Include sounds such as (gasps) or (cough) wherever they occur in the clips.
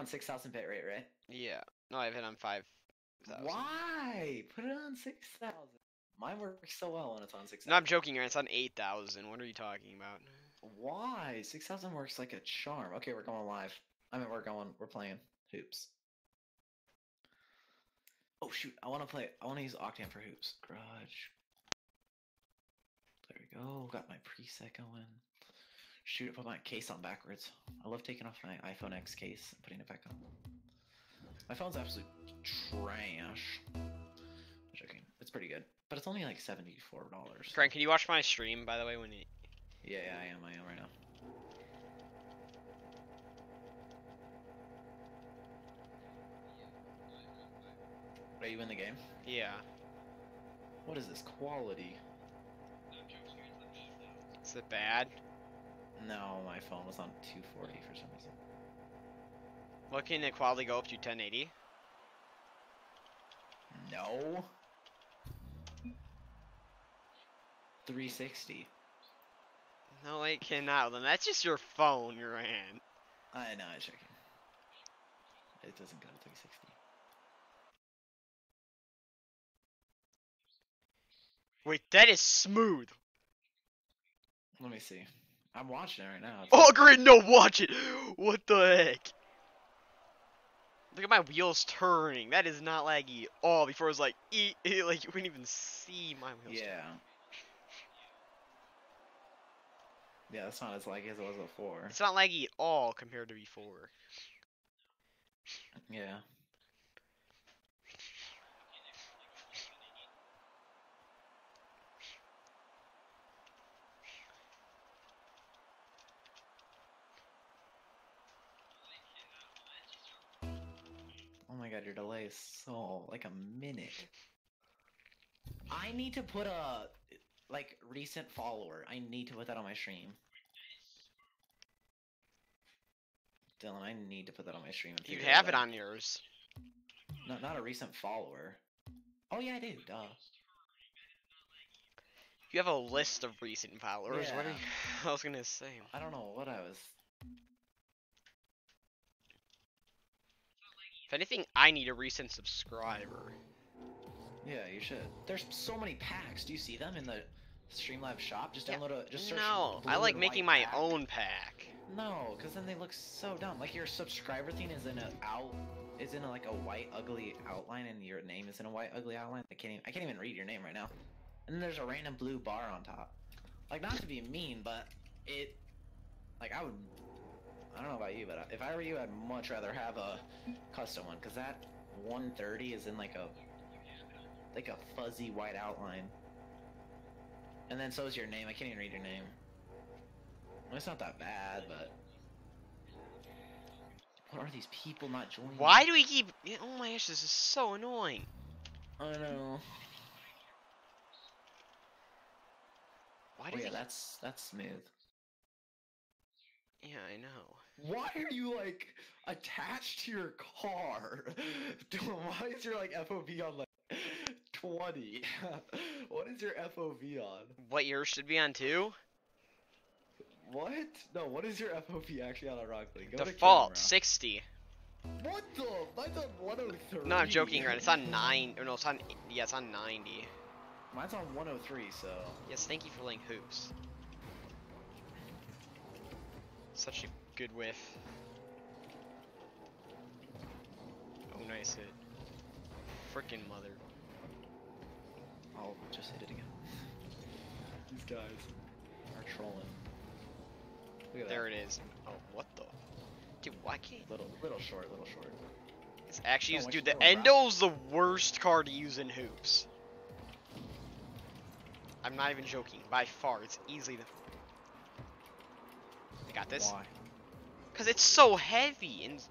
on 6,000 bit rate, right? Yeah. No, I have it on five. thousand. Why? Put it on 6,000. Mine works so well when it's on 6,000. No, I'm joking. It's on eight thousand. What are you talking about? Why? 6,000 works like a charm. Okay, we're going live. I mean, we're going, we're playing hoops. Oh shoot, I want to play, I want to use Octane for hoops. Grudge. There we go, got my preset going. Shoot, I put my case on backwards. I love taking off my iPhone X case and putting it back on. My phone's absolute trash. I'm joking. It's pretty good. But it's only like $74. Frank, can you watch my stream, by the way, when you... Yeah, yeah, I am, I am right now. Are you in the game? Yeah. What is this quality? Is it bad? No, my phone was on 240 for some reason. What can the quality go up to 1080? No. 360. No, it cannot. Then that's just your phone, your hand. I know, I'm checking. It doesn't go to 360. Wait, that is smooth. Let me see. I'm watching it right now. It's Oh, great! No, watch it. What the heck? Look at my wheels turning. That is not laggy. at all. before it was like, e (laughs) like you couldn't even see my wheels. Yeah. Yeah, that's not as laggy as it was before. It's not laggy at all compared to before. Yeah. Oh my god, your delay is so like a minute. I need to put a like recent follower. I need to put that on my stream. Dylan, I need to put that on my stream. You have it on yours. No, not a recent follower. Oh yeah, I do. Duh. You have a list of recent followers. What are you, (laughs) I was gonna say. I don't know what I was. If anything, I need a recent subscriber. Yeah, you should. There's so many packs. Do you see them in the Streamlabs shop? Just Yeah, download a. Just search. no, I like making my pack. own pack. No, because then they look so dumb. Like your subscriber thing is in a out is in a, like a white ugly outline, and your name is in a white ugly outline. I can't even, I can't even read your name right now. And then there's a random blue bar on top. Like not to be mean, but it like I would. I don't know about you, but if I were you, I'd much rather have a custom one because that 130 is in like a like a fuzzy white outline. And then so is your name. I can't even read your name. Well, it's not that bad, but what are these people not joining? Why do we keep? Oh my gosh, this is so annoying. I know. Why Oh do yeah, they? that's that's smooth. Yeah, I know. Why are you like attached to your car? (laughs) Why is your like FOV on like 20? (laughs) what is your FOV on? What yours should be on too? What? No, what is your FOV actually on a Rocket League? Go Default 60. What the? Mine's on 103. No, I'm joking, right? It's on nine. Or no, it's on. Yeah, it's on 90. Mine's on 103, so. Yes, thank you for laying hoops. Such a good with. Oh, nice hit. Frickin' mother. I'll just hit it again. These guys are trolling. Look at There that. it is. Oh, what the? Dude, why can't. Little, little short, little short. It's actually, Oh, why dude, the you go Endo's the worst card to use in hoops. I'm not even joking. By far, it's easily the. I got this. Why? Cause it's so heavy and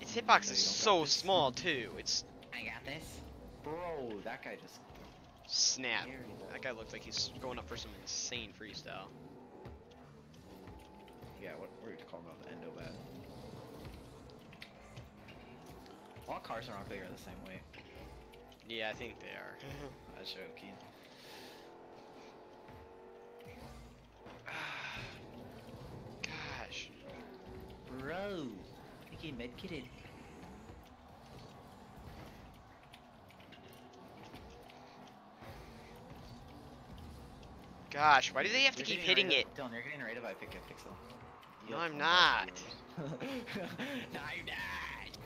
its hitbox No, is so small too. It's I got this. Bro, that guy just snap. that. That guy looks like he's going up for some insane freestyle. Yeah, what were you calling about the endo bat? All cars in Rocket League are the same weight. Yeah, I think they are. (laughs) That's joking. Gosh. Bro, I freaking medkitted. Gosh, why do they have to You're keep hitting it? raided- Dylan, you're getting raided by Pick a Pixel. No, I'm not. (laughs) no, I'm not.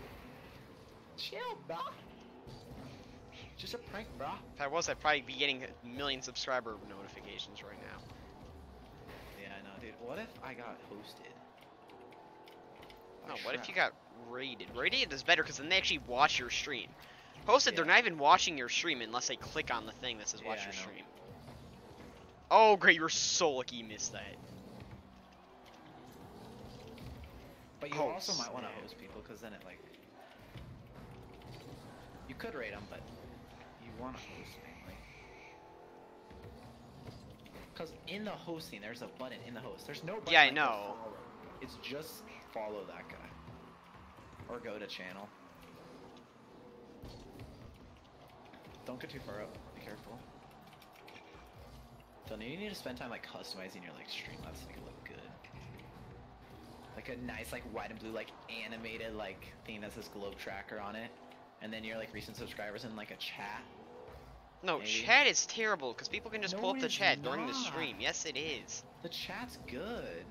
Chill, bro. Just a prank, bro. If I was, I'd probably be getting a million subscriber notifications right now. Yeah, I know, dude. What if I got hosted? Oh, no, By what if you got rated? Rated is better because then they actually watch your stream. Posted, they're not even watching your stream unless they click on the thing that says watch Yeah, your stream. Oh, great, you're so lucky you missed that. But you Oh, also might want to host people, because then it like you could rate them, but you want to host mainly. Because in the hosting, there's a button in the host. There's no button. Yeah, I know. It's just follow that guy, or go to channel. Don't get too far up. Be careful. Don't you need to spend time like customizing your like streamlabs to make it look good like a nice like white and blue like animated like thing that says GlobeTracker on it and then your like recent subscribers in like a chat No, Maybe. chat is terrible because people can just No, pull up the chat during the stream. Yes, it is. the chat's good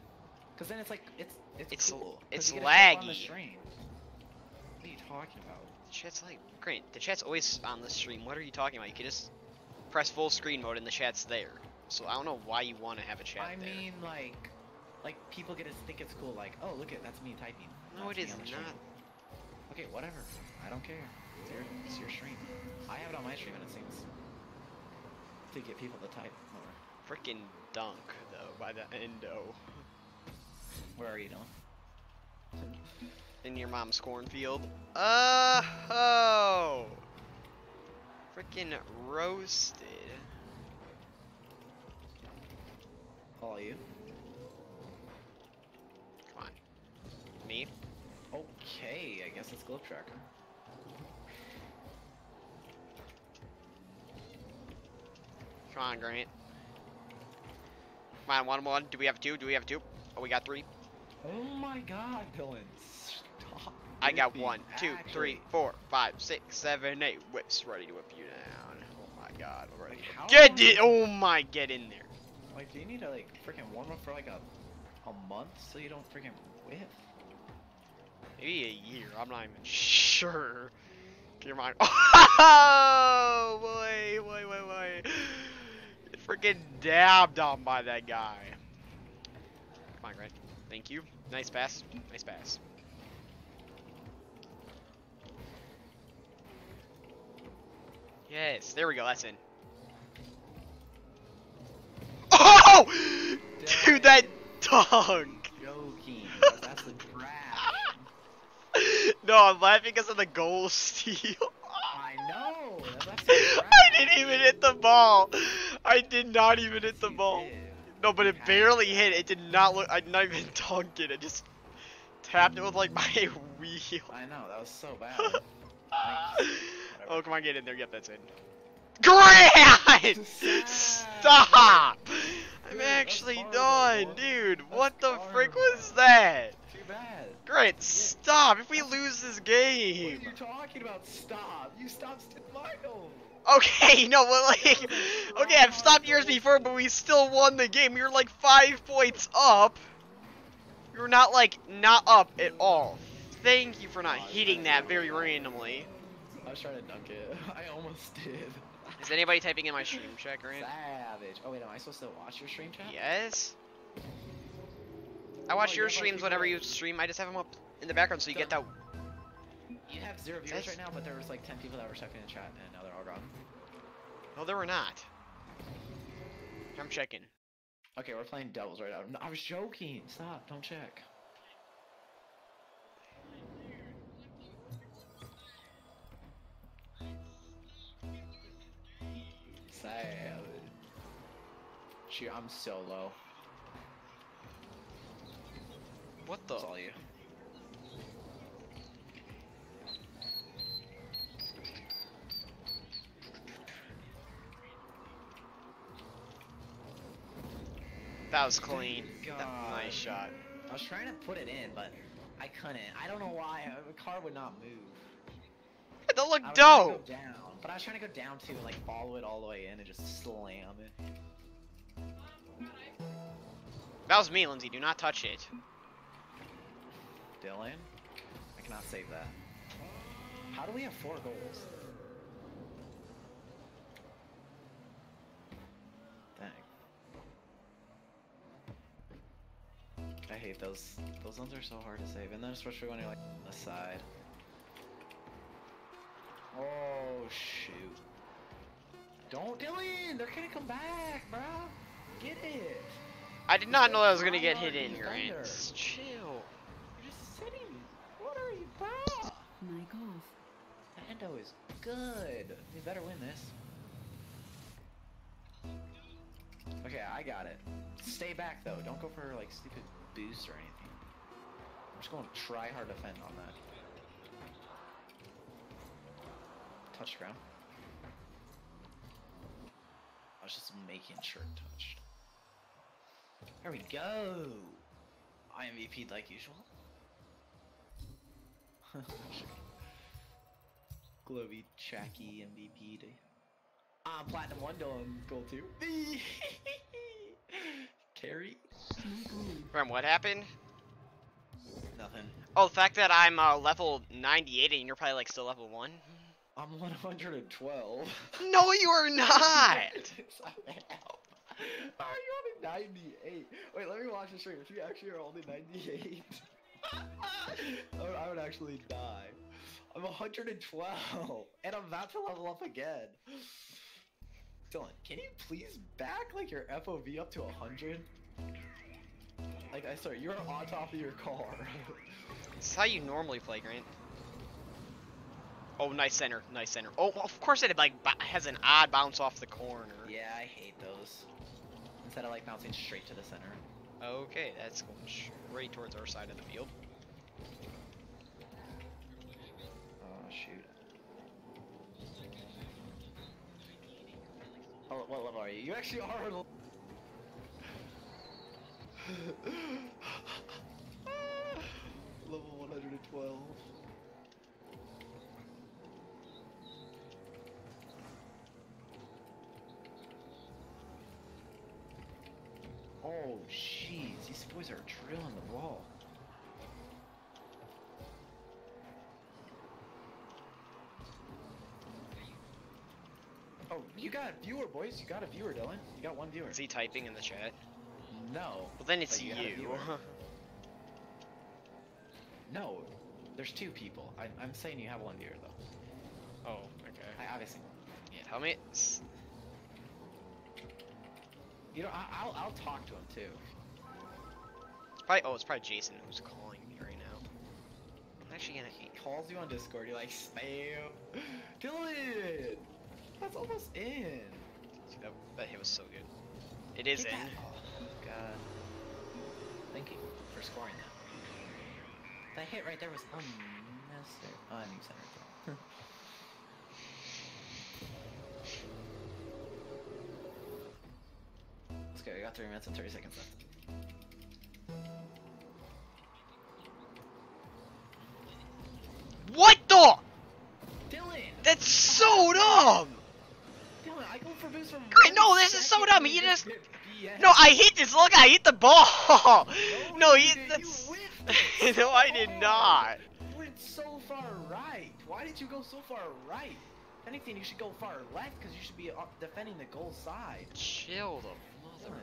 because then it's like it's it's, It's- cool 'cause it's you get to click on the laggy. what are you talking about The Chat's like great. The chat's always on the stream. What are you talking about? You can just press full screen mode and the chat's there. So I don't know why you want to have a chat i there. mean like like people get to think it's cool like oh look at that's me typing no, That's it is on the stream. not. okay whatever i don't care it's your, it's your stream i have it on my stream and it seems to get people to type more Freaking dunk though by the endo where are you Dylan? in your mom's cornfield. Oh. Freaking roasted. All you. Come on. Me? Okay, I guess it's GlobeTracker. Come on, Grant. Come on, one one. Do we have two? Do we have two? Oh, we got three. Oh my god, Dylan. Stop. I got one, two, three, Actually, four, five, six, seven, eight whips ready to whip you down. Oh my god, we're ready. Like, Get it! Oh my, get in there. Like, do you need to like freaking warm up for like a a month so you don't freaking whiff? Maybe a year. I'm not even sure. Get your mind. Oh boy, boy, boy, boy. Get freaking dabbed on by that guy. Come on, Grant. Thank you. Nice pass. Nice pass. Yes, there we go. That's in. (laughs) Oh, dude, that dunk. Joking. (laughs) that's draft. no, I'm laughing because of the goal (laughs) steal. I know. that- That's the I didn't even hit the ball. I did not even hit the ball. No, but it barely hit. It did not look. I did not even (laughs) dunk it. I just tapped it with like my (laughs) wheel. I know. That was so (laughs) bad. Oh, come on, get in there. Yep, that's in. Grant! Stop! I'm actually done, dude. What the frick was that? Too bad. Grant, stop! If we lose this game. What are you talking about? Stop! You stopped Michael! Okay, (laughs) no, but like, okay, I've stopped yours before, but we still won the game. You're like five points up. You're not like not up at all. Thank you for not hitting that very randomly. I was trying to dunk it. (laughs) I almost did. Is anybody typing in my stream chat, Grant? Savage. Oh wait, am I supposed to watch your stream chat? Yes. I watch Oh, your have, like, streams whenever you stream. I just have them up in the background so you get that. You have zero viewers right now, but there was like 10 people that were checking in the chat, and now they're all gone. No, there were not. I'm checking. Okay, we're playing doubles right now. I was joking. Stop. Don't check. Savage. Shoot, I'm so low. What the? That's all you. That was clean. That- God. nice shot. I was trying to put it in, but I couldn't. I don't know why. The car would not move. (laughs) That look I was trying to dope. go down, but I was trying to go down too, like follow it all the way in and just slam it. That was me, Lindsay. Do not touch it. Dylan, I cannot save that. How do we have four goals? Dang. I hate those. Those ones are so hard to save, and then especially when you're like on the side. Oh shoot! Don't, Dylan! They're gonna come back, bro. Get it. I did not know that was gonna get hit in your thunder? Chill. You're just sitting. What are you, bro? Mic off. That endo is good. We better win this. Okay, I got it. Stay back though. Don't go for like stupid boost or anything. I'm just going to try hard defend on that. Touch ground. I was just making sure it touched. There we go. I MVP'd like usual. (laughs) Glowy Chacky MVP to Ah, Platinum 1 doing Gold 2. (laughs) Carry? Mic on. Rem, what happened? Nothing. Oh, the fact that I'm uh, level 98 and you're probably like still level 1? I'm 112. No, you are (laughs) not! Yes, I am. How are you only 98? Wait, let me watch the stream. If you actually are only 98, (laughs) I would actually die. I'm 112, and I'm about to level up again. Dylan, can you please back like your FOV up to 100? Like I swear, you're on top of your car. (laughs) This is how you normally play, Grant. Oh, nice center, nice center. Oh, of course it like has an odd bounce off the corner. yeah, I hate those. Instead of like bouncing straight to the center. Okay, that's going straight towards our side of the field. Oh shoot. Oh, what level are you? You actually are. (laughs) level 112. Oh, jeez, these boys are drilling the wall. Oh, you got a viewer, boys. You got a viewer, Dylan. You got one viewer. Is he typing in the chat? No. Well, then it's you you. had a viewer. (laughs) No. There's two people. I, I'm saying you have one viewer, though. oh, okay. I obviously. Yeah, tell me. It's... You know, I, I'll, I'll talk to him, too. It's Probably, oh, it's probably Jason who's calling me right now. I'm actually gonna He calls you on Discord. You're like, spam. (laughs) Dylan! That's almost in. That, that hit was so good. It is Get in. that- Oh, God. Thank you for scoring that. That hit right there was unnecessary. Oh, I knew center throw. (laughs) Let's go. We got three minutes and 30 seconds left. What the? Dylan! That's so dumb! Dylan, I for boost from. I know, this is so dumb, he you just- No, I hit this. Look, I hit the ball. (laughs) No, you he. That's. You whiffed it (laughs) no, I did not. You went so far right. Why did you go so far right? If anything, you should go far left because you should be uh, defending the goal side. Chill the mother.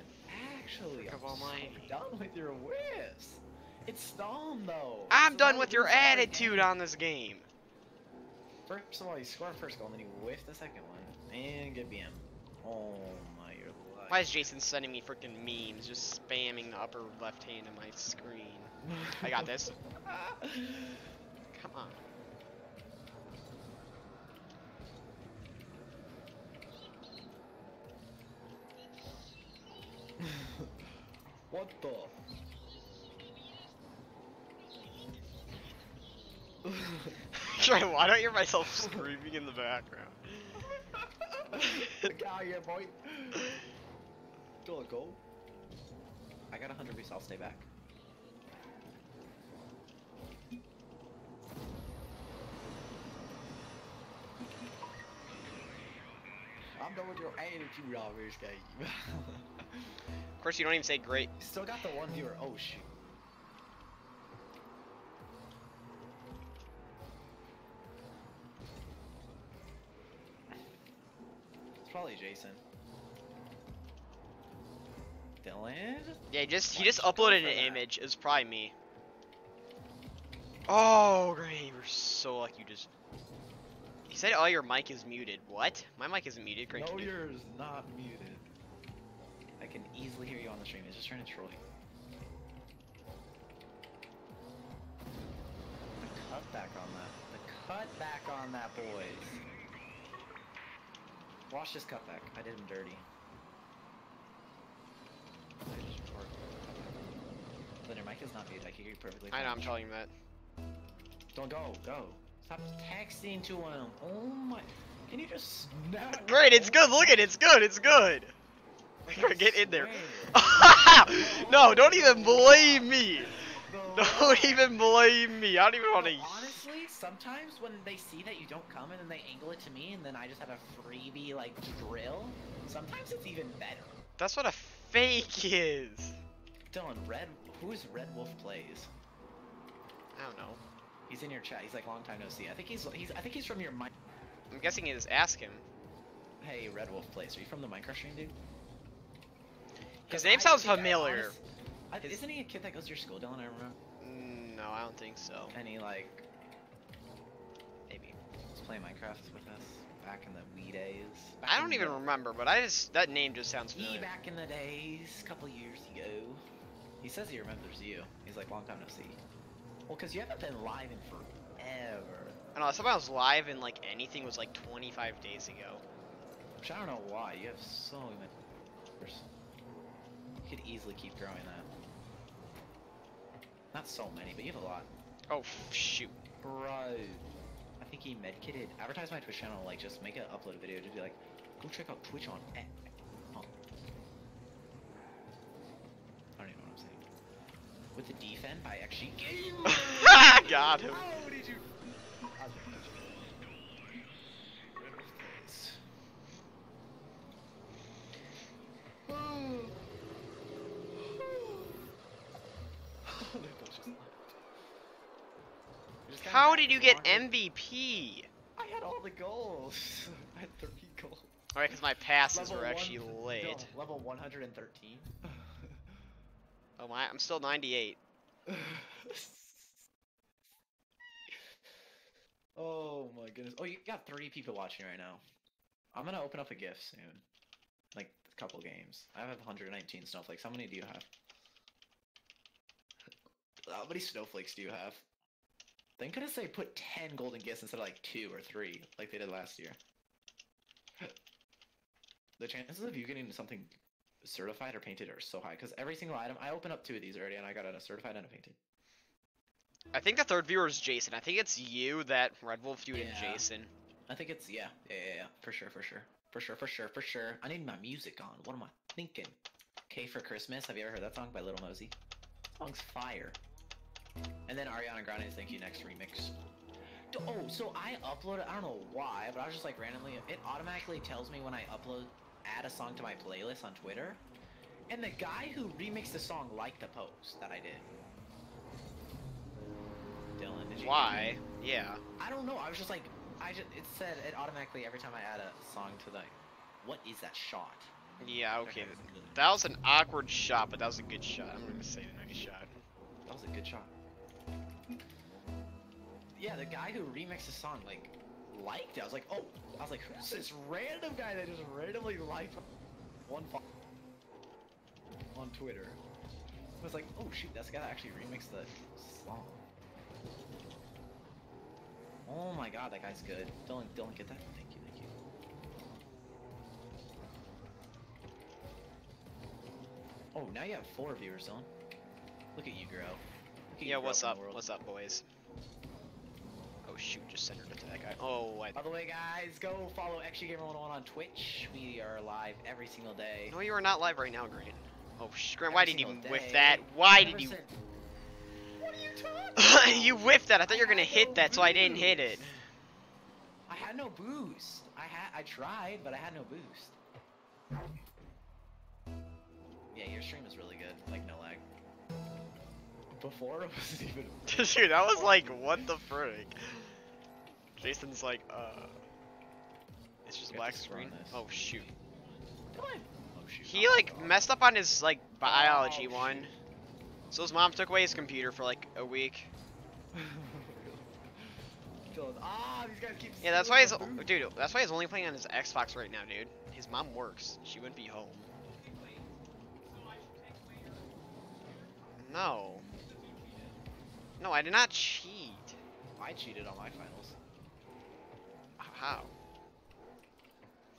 Actually, I'm of almighty. so done with your whiffs. It's dumb though. I'm So done with your attitude game. on this game. First of all, you score a first goal, and then you whiff the second one, and get BM. Oh my, life. Why is Jason sending me freaking memes, just spamming the upper left hand of my screen? I got this. (laughs) Come on. (laughs) what the? Trey, (laughs) why don't you hear myself screaming in the background? Get out here, boy. Go, go. I got 100 boost, I'll stay back. I'm done with your energy robbers (laughs) game. of course, you don't even say great. Still got the one viewer. Oh, shoot. It's probably Jason. Dylan? Yeah, he just he just you uploaded an image. It was probably me. Oh, great! We're so lucky. You just. He said, "Oh, your mic is muted." What? My mic isn't muted. Great. No, yours not muted. I can easily hear you on the stream. It's just trying to troll you. The cut back on that. The cut back on that, boys. Watch this cut back. I did him dirty. I just recorded the your mic is not muted. I can hear you perfectly. I know. I'm telling you that. Don't go. Go. Stop texting to him. Oh my. Can you just snap? Great. It's good. Look at it. It's good. It's good. Get in there. (laughs) no, don't even blame me. Don't even blame me. I don't even want to. Honestly, sometimes when they see that you don't come and then they angle it to me and then I just have a freebie like drill, sometimes it's even better. That's what a fake is. Dylan, Red, who's Red Wolf plays? I don't know. He's in your chat. He's like long time no see. I think he's he's I think he's from your Mi- I'm guessing it is ask him. Hey, Red Wolf plays. Are you from the Minecraft stream, dude? His name I sounds familiar. honest- I, isn't he a kid that goes to your school, Dylan? I remember. No, I don't think so. And he like Was Minecraft with us back in the wee days. I don't even remember, but I just that name just sounds He familiar. back in the days, a couple years ago. He says he remembers you. He's like, long time no see. Well, because you haven't been live in forever. I don't know. I was live in like anything was like 25 days ago. Which I don't know why. You have so many. You could easily keep growing that. Not so many, but you have a lot. Oh shoot. Bro. I think he medkitted. Advertise my Twitch channel, like, just make an upload a video. Just be like, go check out Twitch on. Eh. I don't even know what I'm saying. With the defend by actually (laughs) game. Got him. How did you? How did you get MVP? I had all the goals. (laughs) I had 30 goals. Alright, because my passes Level were actually (laughs) one- lit. no, level 113. Oh my, I'm still 98. (laughs) oh my goodness. Oh, you got three people watching right now. I'm gonna open up a gift soon. Like a couple games. I have 119 snowflakes. How many do you have? How many snowflakes do you have? They could have say put 10 golden gifts instead of like two or three, like they did last year. the chances of you getting something certified or painted are so high because every single item I opened up two of these already and I got a certified and a painted. I think the third viewer is Jason. I think it's you that Red Wolf viewed and Jason. I think it's yeah, yeah, yeah, yeah, for sure, for sure, for sure, for sure, for sure. I need my music on. What am I thinking? K for Christmas. Have you ever heard that song by Lil Mosey? song's fire. And then Ariana Grande's "Thank You Next" remix. Oh, so I uploaded. I don't know why, but I was just like randomly. It automatically tells me when I upload, add a song to my playlist on Twitter, and the guy who remixed the song liked the post that I did. Dylan, did you? Why? Yeah. I don't know. I was just like, I just it said it automatically every time I add a song to the. What is that shot? Yeah, okay. That was an awkward shot, but that was a good shot. I'm gonna say a nice shot. That was a good shot. Yeah, the guy who remixed the song like liked it. I was like, oh, I was like, who's this random guy that just randomly liked one on Twitter? I was like, oh shoot, that's the guy that actually remixed the song. Oh my god, that guy's good. Dylan, Dylan, get that. Thank you, thank you. Oh, now you have four viewers, Dylan. Look at you grow. Look at Yeah, what's up? world. What's up, boys? Oh shoot, just centered it to that guy. Oh, I. By the way, guys, go follow XGamer101 on Twitch. We are live every single day. No, you are not live right now, Grant. Oh, sh- Grant, why Every did you single whiff that? Why I did you? What are you talking (laughs) you whiffed that. I thought you were gonna had hit no that, so I didn't hit it. I had no boost. I had I tried, but I had no boost. Yeah, your stream is really good. Like no lag. Before it (laughs) wasn't even. (laughs) Dude, that was like, what the frick? Jason's like, uh. It's just We black screen. Oh shoot. Come on. Oh shoot. He Oh, like God. messed up on his like biology Oh, one. shoot. So his mom took away his computer for like a week. (laughs) Ah, these guys keep. Yeah, that's why he's dude. That's why he's only playing on his Xbox right now, dude. His mom works. She wouldn't be home. No. No, I did not cheat. I cheated on my finals. How?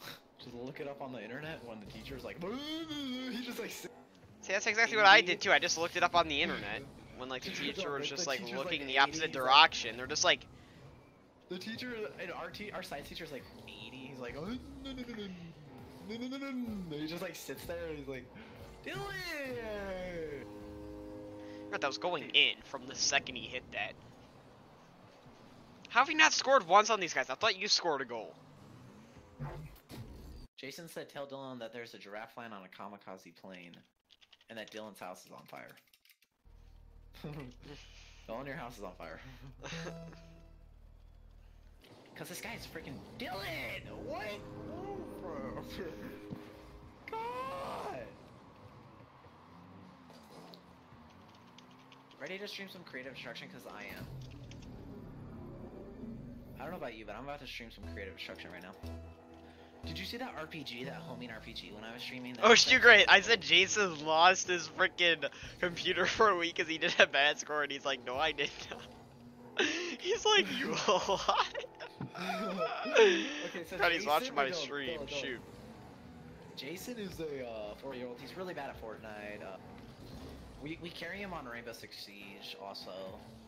(laughs) Just look it up on the internet when the teacher's like, (laughs) he just like. See, that's exactly what I did too. I just looked it up on the internet when like the teacher was just like looking the opposite direction. They're just like, The teacher and our te- our science teacher's like 80. He's like, oh, no, no, no, no, no, no, no, no, no. He just like sits there and he's like, Dylan. that was going in from the second he hit that. How have you not scored once on these guys? I thought you scored a goal. Jason said, tell Dylan that there's a giraffe flying on a kamikaze plane, and that Dylan's house is on fire. (laughs) Dylan, your house is on fire. (laughs) Cause this guy is freaking Dylan. What? (laughs) God. Ready to stream some creative destruction? Cause I am. I don't know about you, but I'm about to stream some creative destruction right now. Did you see that RPG, that homing RPG, when I was streaming? that Oh, shoot, great. I said Jason lost his freaking computer for a week because he did a bad score, and he's like, no, I did not. (laughs) he's like, you what? (laughs) okay, so God, he's watching my wait, stream. don't- don't. Shoot. Jason is a uh, four-year-old. He's really bad at Fortnite. Uh, we we carry him on Rainbow Six Siege. Also,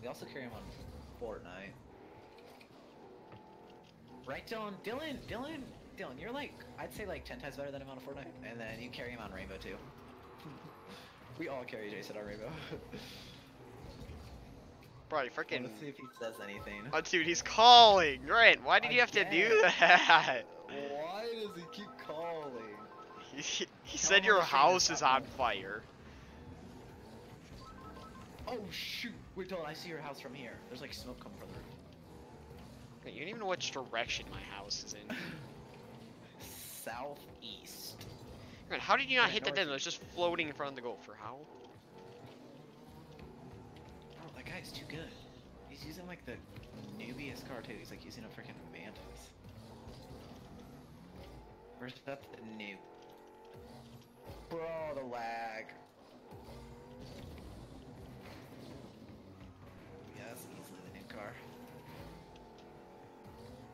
we also carry him on Fortnite. Right, Dylan? Dylan, Dylan, Dylan, you're like I'd say like ten times better than him on Fortnite, and then you carry him on Rainbow too. (laughs) we all carry Jason on Rainbow. (laughs) Bro, you freaking. Let's see if he says anything. Oh, dude, he's calling. Grant, why did you have to do (laughs) that? Why does he keep calling? He, he said your on the stream to house is on fire. Oh shoot! Wait, Dylan, I see your house from here. There's like smoke coming from the roof. You don't even know which direction my house is in. Southeast. How did you not Wait, hit that then? It was just floating in front of the goal. For how? Oh, that guy's too good. He's using like the newbiest car too. He's like using a freaking Mantis. Where's that new? Bro, the lag. Yeah, that's easily the new car.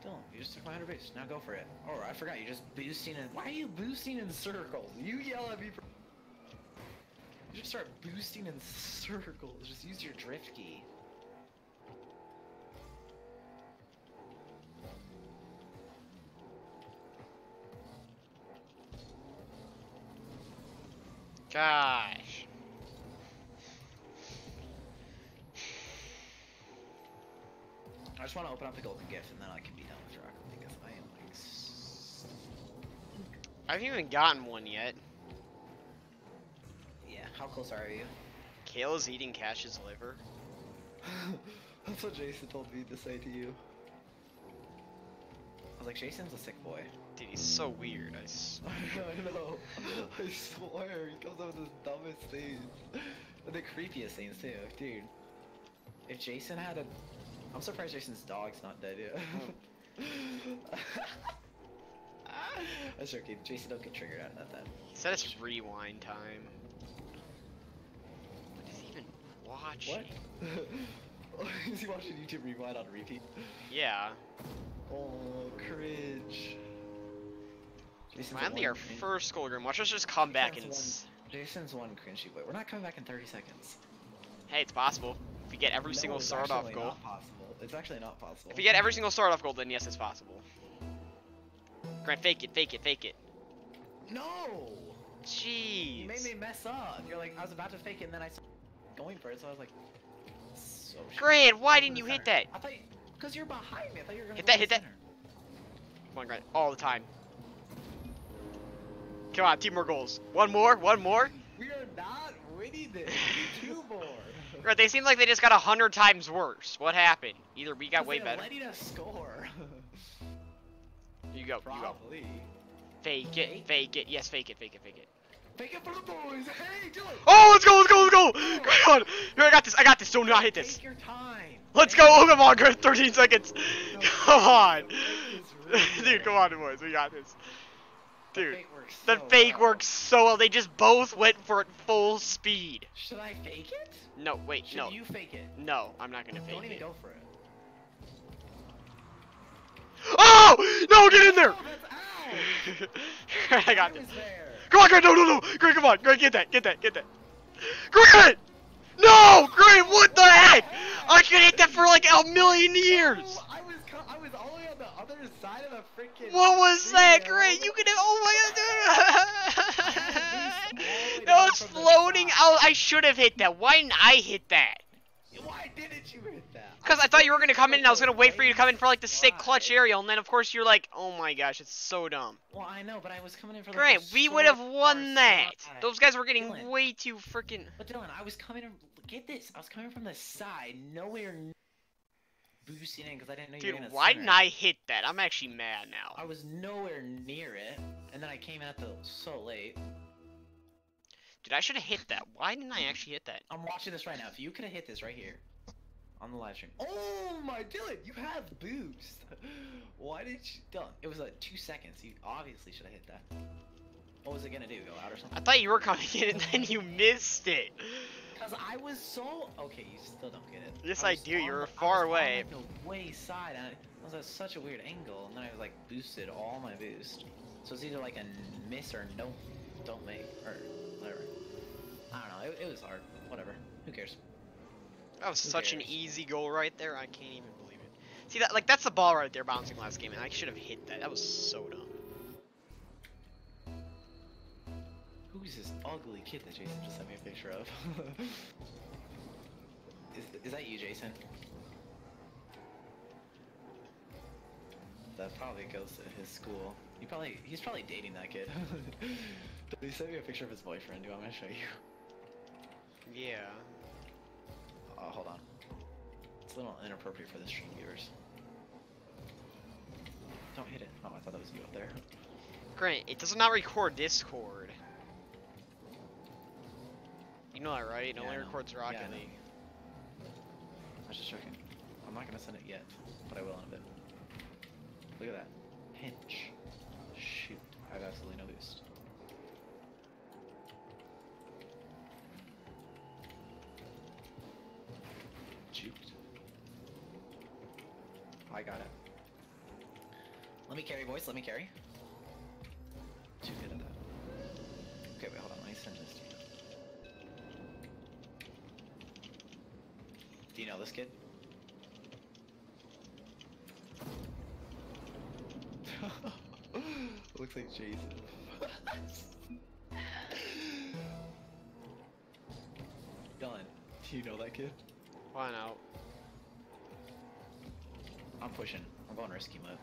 Dylan, you just took my 100 base. Now go for it. Oh, I forgot. You're just boosting in. Why are you boosting in circles? You yell at me for. You just start boosting in circles. Just use your drift key. Gosh. I just want to open up the golden gift and then I can be done with Rocket because I am like. I haven't even gotten one yet. Yeah, how close are you? Kayla's eating Cash's liver. (laughs) That's what Jason told me to say to you. I was like, Jason's a sick boy. Dude, he's so weird. I (laughs) I know. I swear, he comes up with the dumbest things. The creepiest things too, dude. If Jason had a, I'm surprised Jason's dog's not dead yet. (laughs) That's joking. Jason don't get triggered out of that. He said it's rewind time. What is he even watching? What? (laughs) Is he watching YouTube Rewind on repeat? Yeah. Oh, cringe. Jason's Finally, our cringe- first goal, Grim. Watch us just come back and. Jason's Jason's one cringy boy. We're not coming back in 30 seconds. Hey, it's possible. If we get every No, single start off goal. Not possible. It's actually not possible. If we get every single start off goal, then yes, it's possible. Grant, fake it, fake it, fake it. No! Jeez. You made me mess up. You're like, I was about to fake it, and then I started going for it, so I was like, so. Grant, why didn't you hit that? I thought, because you're behind me. I thought you were gonna Hit that, hit the that. Come on, Grant. All the time. Come on, two more goals. One more, one more. We are not winning this. (laughs) Right, they seem like they just got a hundred times worse. What happened? Either we got way better. Letting us score. (laughs) You go, you go. Probably. Fake it, fake it. Yes, fake it, fake it, fake it. Fake it for the boys. Hey, Dylan. Oh, let's go, let's go, let's go! Come on! Here, I got this, I got this. Do not hit this. Take your time. Let's go! Oh, come on, Grant. (laughs) 13 seconds. No, Come on. the fake is (laughs) really Dude, come on, boys. We got this. The Dude, fake works the fake well. works so well. They just both went for it full speed. Should I fake it? No, wait, Should no. you fake it? No, I'm not gonna fake it. Don't even it. go for it. (gasps) Oh! No, get in there! Oh, that's (laughs) out. Grant, I got this. Come on, Grant, no, no, no! Grant, come on, Grant, get that, get that, get that. Grant! No! Grant, what the heck? I could hit that for like a million years! No, I was co- I was all the way on the other side of the freaking. What was that. Grant? You could have, oh my god, (laughs) this dude! all No, it's floating side. out. I should have hit that. Why didn't I hit that? Why didn't you hit that? Because I thought you were gonna come in and I was gonna wait for you to come in for like the sick clutch aerial, and then of course you're like, oh my gosh, it's so dumb. Well, I know, but I was coming in for like, Grant, the we would have won that. side. Those guys were getting Dylan. way too freaking. But Dylan, I was coming in. Get this, I was coming from the side, nowhere n- boosting in because I didn't know you were gonna. why didn't. I hit that? I'm actually mad now. I was nowhere near it, and then I came out the so late. Dude, I should have hit that. Why didn't I actually hit that? I'm watching this right now. If you could have hit this right here on the live stream. Oh my Dylan, you have boost. (laughs) Why did you Dylan? It was like two seconds. You obviously should have hit that. What was it gonna do? Go out or something? I thought you were coming in and then you missed it. Cause I was so okay. You still don't get it. Yes, I was do, you were the- I far was on, away. like, the way side, and I was at such a weird angle, and then I was like boosted all my boost. So it's either like a miss or no, don't make or whatever. I don't know. It, it was hard. Whatever. Who cares? That was Who such an easy goal right there. I can't even believe it. See that? Like that's the ball right there bouncing last game, and I should have hit that. That was so dumb. Who's this ugly kid that Jason just sent me a picture of? (laughs) is, is that you, Jason? That probably goes to his school. He probably he's probably dating that kid. (laughs) he sent me a picture of his boyfriend. Do you want me to show you? Yeah. Oh, hold on. It's a little inappropriate for the stream viewers. Don't hit it. Oh, I thought that was you up there. Grant, it does not record Discord. You know that, right? It Yeah, only records Yeah, I Rocket know. League. I was just joking. I'm not gonna send it yet, but I will in a bit. Look at that. Pinch. Shoot. I have absolutely no boost. I got it. Let me carry, boys. Let me carry. Too good at that. Okay, wait, hold on. Let me send this to you. Do you know this kid? (laughs) Looks like Jason. (laughs) Dylan, do you know that kid? Why not? I'm pushing. I'm going risky mode.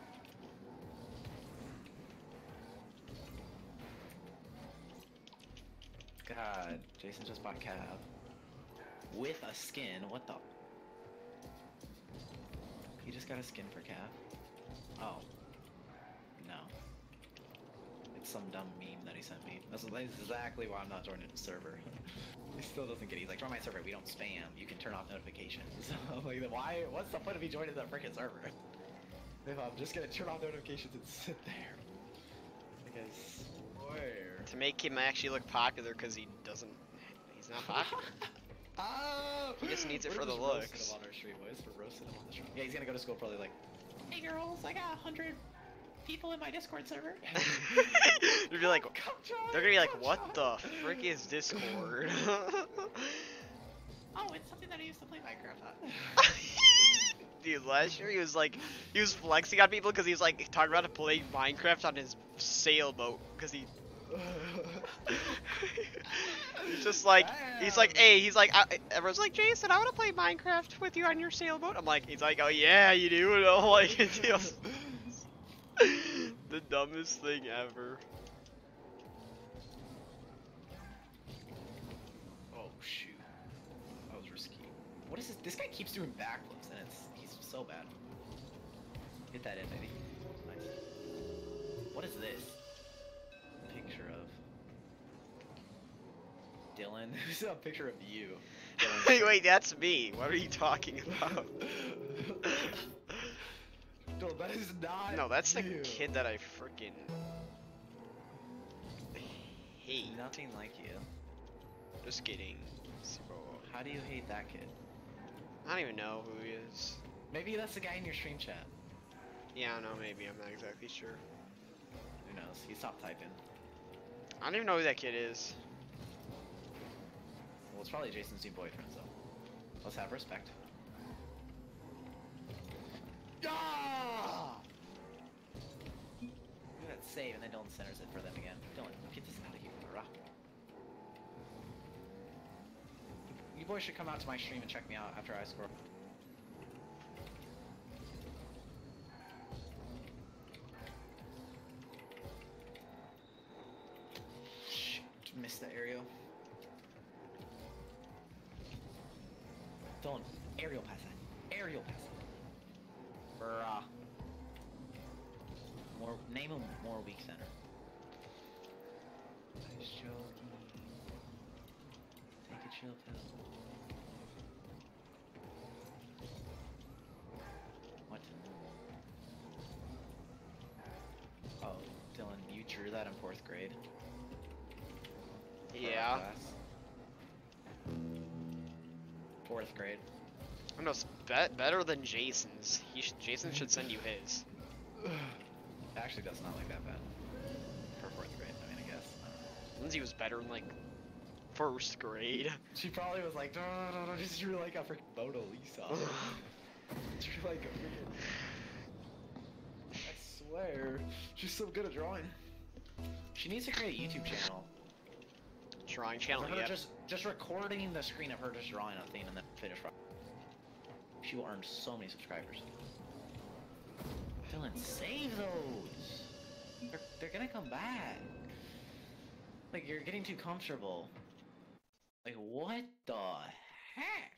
God, Jason just bought cab. With a skin, what the? He just got a skin for cab. Oh. No. It's some dumb meme that he sent me. That's that's exactly why I'm not joining the server. (laughs) he still doesn't get it. He's like, join my server, we don't spam. You can turn off notifications. (laughs) I'm like, why? What's the point of me joining that freaking server? (laughs) If I'm just gonna turn off notifications and sit there. I swear. To make him actually look popular, because he doesn't. He's not popular. (laughs) oh! He just needs it We're for the looks. him on our stream, boys. We're roasting him on the stream. Yeah, he's gonna go to school probably like, Hey girls, I got a hundred people in my Discord server. (laughs) (laughs) They'd be like, they're gonna be like, what the join." frick is Discord? (laughs) Oh, it's something that I used to play Minecraft on. Dude, last year he was like, he was flexing on people because he was like talking about to play Minecraft on his sailboat because he. he's just like, he's like, hey, he's like, I, everyone's like, Jason, I want to play Minecraft with you on your sailboat. I'm like, he's like, oh yeah, you do, and I'm like, (laughs) the dumbest thing ever. Oh shoot. That was risky. What is this? This guy keeps doing backflips and it's he's so bad. Hit that in, baby. Nice. What is this? Picture of Dylan. (laughs) This is a picture of you. (laughs) Wait, wait, that's me. What are you talking about? No, that is not. no, that's the kid that I freaking hate. Nothing like you. Just kidding. Zero. How do you hate that kid? I don't even know who he is. Maybe that's the guy in your stream chat. Yeah, I don't know, maybe. I'm not exactly sure. Who knows? He stopped typing. I don't even know who that kid is. Well, it's probably Jason's new boyfriend, so let's have respect. Ah! At that save, and then Dylan centers it for them again. Dylan, get this out of here, bro. You boys should come out to my stream and check me out after I score. More weak center. Nice joking. Take a chill pill. What? Oh, Dylan, you drew that in fourth grade? Yeah. Fourth grade. I know it's be- better than Jason's. He sh- Jason should send you his. Actually, that's not like that bad. For fourth grade, I mean, I guess. I don't know. Lindsay was better in like first grade. (laughs) She probably was like, no, no, no, no, just drew like a freaking Mona Lisa. (laughs) drew like a freaking. I swear, she's so good at drawing. She needs to create a YouTube channel. Drawing channel, yep. just just recording the screen of her just drawing a thing and then finish. She will earn so many subscribers. Dylan, save those. They're they're gonna come back. Like you're getting too comfortable. Like what the heck?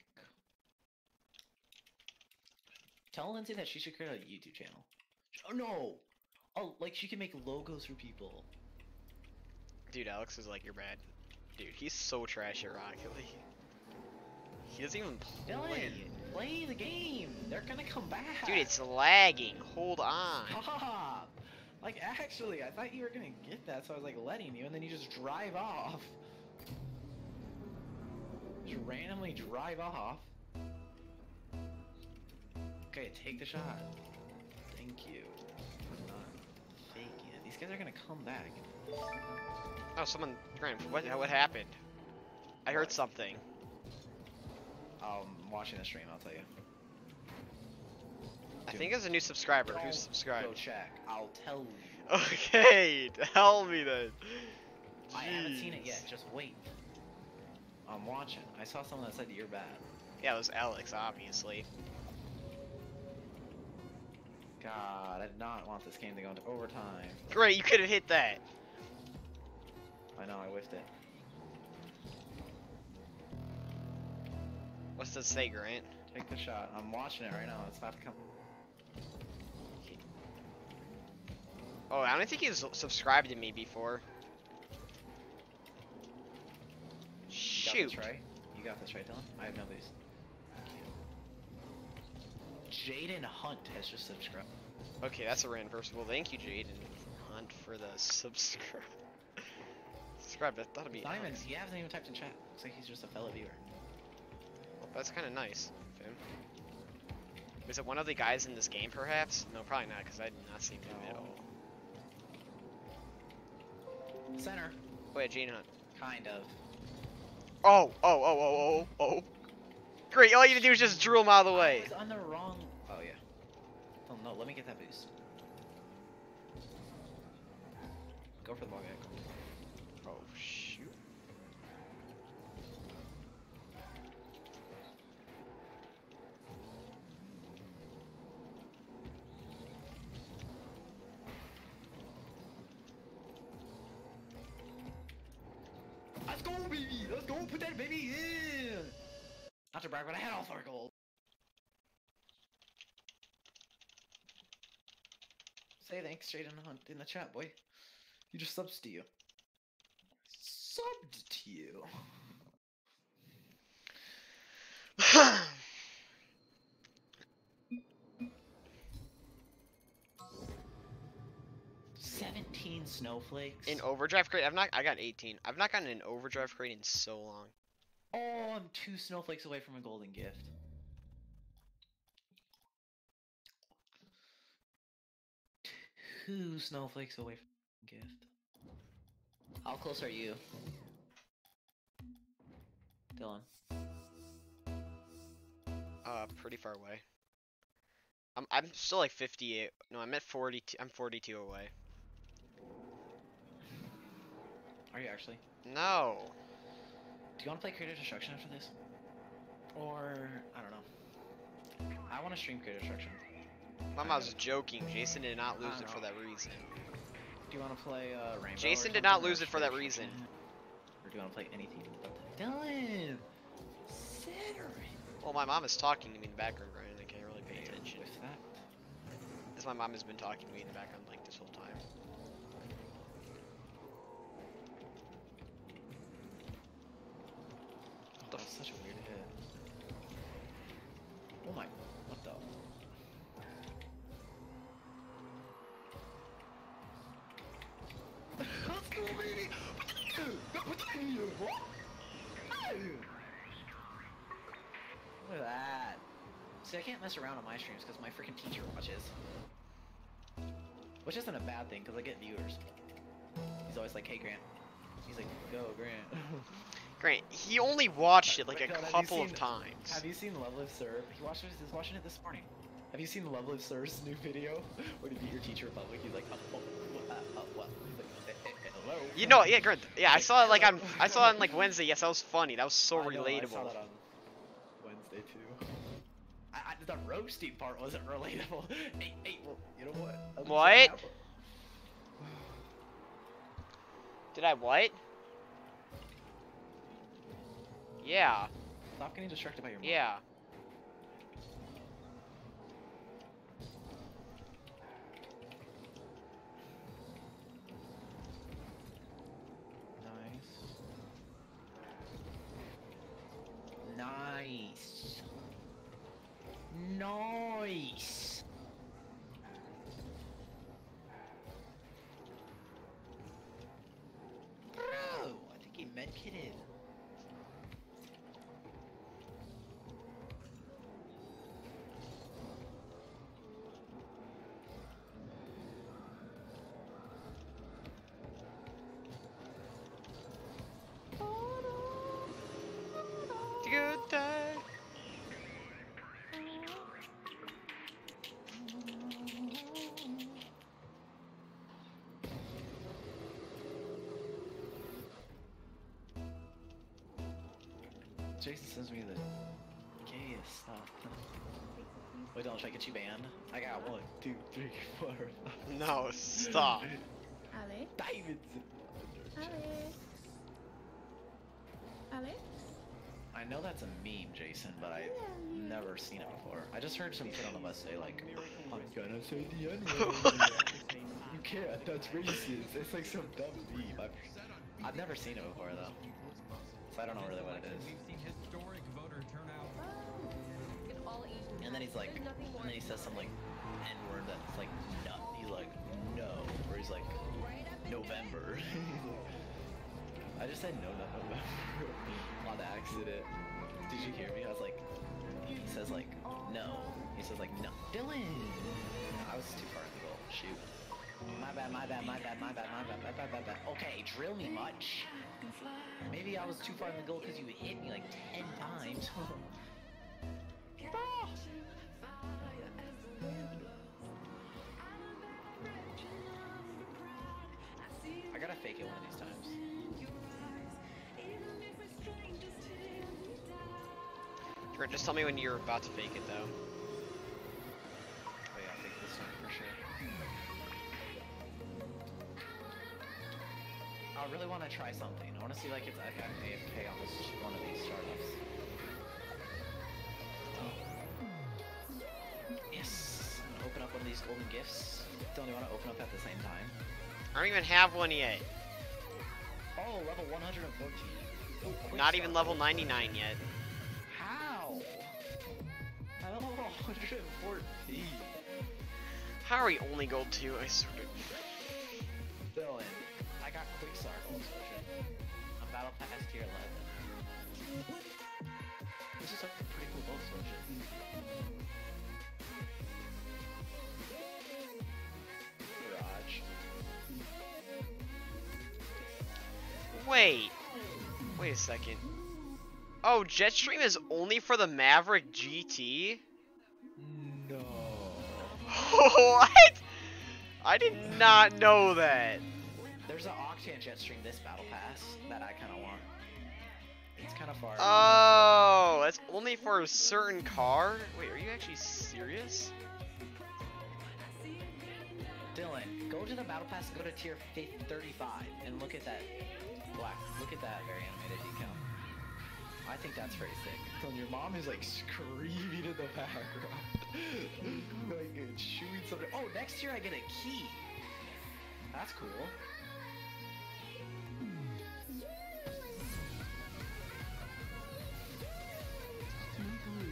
Tell Lindsay that she should create a YouTube channel. Oh no! Oh, like she can make logos for people. Dude, Alex is like, you're bad. Dude, he's so trash at Rocket League. He doesn't even play. Dylan, play the game. They're gonna come back. Dude, it's lagging. Hold on. Stop! Like, actually, I thought you were gonna get that, so I was like letting you, and then you just drive off. Just randomly drive off. Okay, take the shot. Thank you. I'm not faking it. These guys are gonna come back. Oh, someone, Grant, what, what happened? I heard something. Um, watching the stream, I'll tell you. I think it's a new subscriber. Don't Who's Go check. I'll tell you. Okay, (laughs) tell me then. I haven't seen it yet. Just wait. I'm watching. I saw someone that said you're bad. Yeah, it was Alex, obviously. God, I did not want this game to go into overtime. Great, you could have hit that. I know, I whiffed it. What's that say, Grant? Take the shot. I'm watching it right now. It's about to come. Oh, I don't think he's subscribed to me before. Shoot. You got this right. You got this right, Dylan. I have no boost. Jaden Hunt has just subscribed. Okay, that's a random person. Well, thank you, Jaden Hunt, for the subscribe. (laughs) subscribe. That that'll be. Not even. He hasn't even typed in chat. Looks like he's just a fellow viewer. Well, that's kind of nice. of him. Is it one of the guys in this game, perhaps? No, probably not, because I did not see him at all. Center. Wait, Gene Hunt. Kind of. Oh, oh, oh, oh, oh, oh. Great, all you had to do was just drill him out of the way. I was on the wrong. Oh yeah. Oh no, let me get that boost. Go for the ball, guy. Oh, shoot. baby. Let's go. Put that baby in. Not to brag, but I had all four gold. Say thanks straight in the hunt in the chat, boy. You just subs to you. Subbed to you. (laughs) (laughs) snowflakes. in overdrive crate, I've not. I got 18. I've not gotten an overdrive crate in so long. Oh, I'm two snowflakes away from a golden gift. Two snowflakes away from a gift. How close are you? Dylan. Uh, pretty far away. I'm I'm still like 58. No, I'm at 42. I'm 42 away. Are you actually? No. Do you want to play Creative Destruction after this? Or, I don't know. I want to stream Creative Destruction. Mom, I was joking. Jason did not lose it for that reason. Do you want to play uh, Rainbow? Jason did not lose it for that reason. Or do you want to play anything? Dylan! Considering. Well, my mom is talking to me in the background, Ryan. I can't really pay attention. With that. As my mom has been talking to me in the background like this whole time. Look at that. See, I can't mess around on my streams because my freaking teacher watches. Which isn't a bad thing because I get viewers. He's always like, hey, Grant. He's like, go, Grant. (laughs) Grant, he only watched it like a But, God, have you couple of times. Have you seen Love Live Serve? He watched it, he's watching it this morning. Have you seen Love Live Serve's new (laughs) video? Where you beat your teacher in public? He's like, oh, oh, uh, You know, yeah, Grant. Yeah, I saw it like on. I saw it on like Wednesday. Yes, that was funny. That was so I know, I relatable. saw that on Wednesday too. I, I, the roasting part wasn't (laughs) relatable. hey, hey, well, you know what? What? Did I what? Yeah, Stop getting distracted by your mom. yeah. Nice. Nice. Jason sends me the gayest stuff. Wait, don't I get you banned? I got one, two, three, four. (laughs) No, stop. Alex? Davidson. Alex? Alex? I know that's a meme, Jason, but I've never seen it before. I just heard some kid on the bus say like, "I'm gonna say the N word." (laughs) you can't. That's racist. It's like some dumb meme. I've, I've never seen it before though, so I don't know really what it is. historic voter turnout. And then he's like, and then he says some like N word that's like no. He's like no, or he's like November. (laughs) I just said no, not November (laughs) on accident. Did you hear me? I was like, he says like no. He says like no. Dylan. I was too far in the goal. Shoot. My bad, my bad, my bad, my bad, my bad, my bad, my bad. Okay, drill me much. Maybe I was too far in the goal because you hit me like ten times. Ah. (laughs) I gotta fake it one of these times. Grant, just tell me when you're about to fake it, though. Oh yeah, I'll fake this time for sure. I really want to try something. I want to see like if I can AFK on this one of these startups. Yes. I'm gonna open up one of these golden gifts. Don't you want to open up at the same time? I don't even have one yet. Oh, level 114. Ooh, Not even level 99 yet. How? I level 114. How are we only gold 2? I swear Dylan, I got quick start gold social. I'm battle pass tier 11. This is a pretty cool. Garage. Wait. Wait a second. Oh, Jetstream is only for the Maverick GT? No. (laughs) what? I did not know that. There's an Octane Jetstream this battle pass that I kind of want. It's kind of far. Oh, that's only for a certain car? Wait, are you actually serious? Dylan, go to the battle pass, go to tier 35, and look at that black. Look at that very animated decal. I think that's pretty sick. Dylan, your mom is like screaming in the background, (laughs) like chewing something. Oh, next year I get a key. That's cool.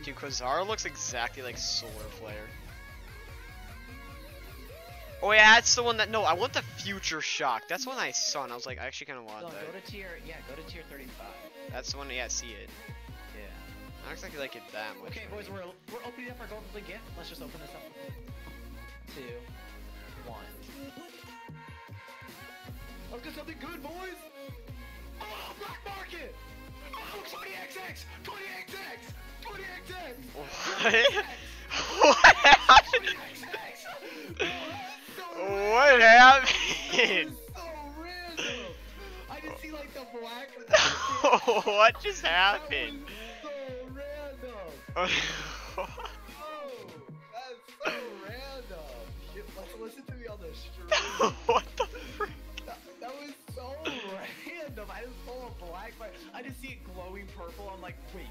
Dude, Quasar looks exactly like Solar Flare. Oh yeah, that's the one that, no, I want the Future Shock. That's one I saw and I was like, I actually kind of want Dylan, that. go to tier, yeah, go to tier 35. That's the one, yeah, see it. Yeah. Not exactly like it that much. Okay, boys, we're we're opening up our golden blink gift. Let's just open this up. Two, one. Let's get something good, boys. Oh, black market. Oh, 20xx, 20xx, 20xx. What? (laughs) what happened? 20xx. What happened? So. I just see like the black. what just happened? So. Oh, that's so random. Let's listen to me on the what the frick? That, that was so random. I just saw a black mark. I just see it glowing purple. I'm like, wait.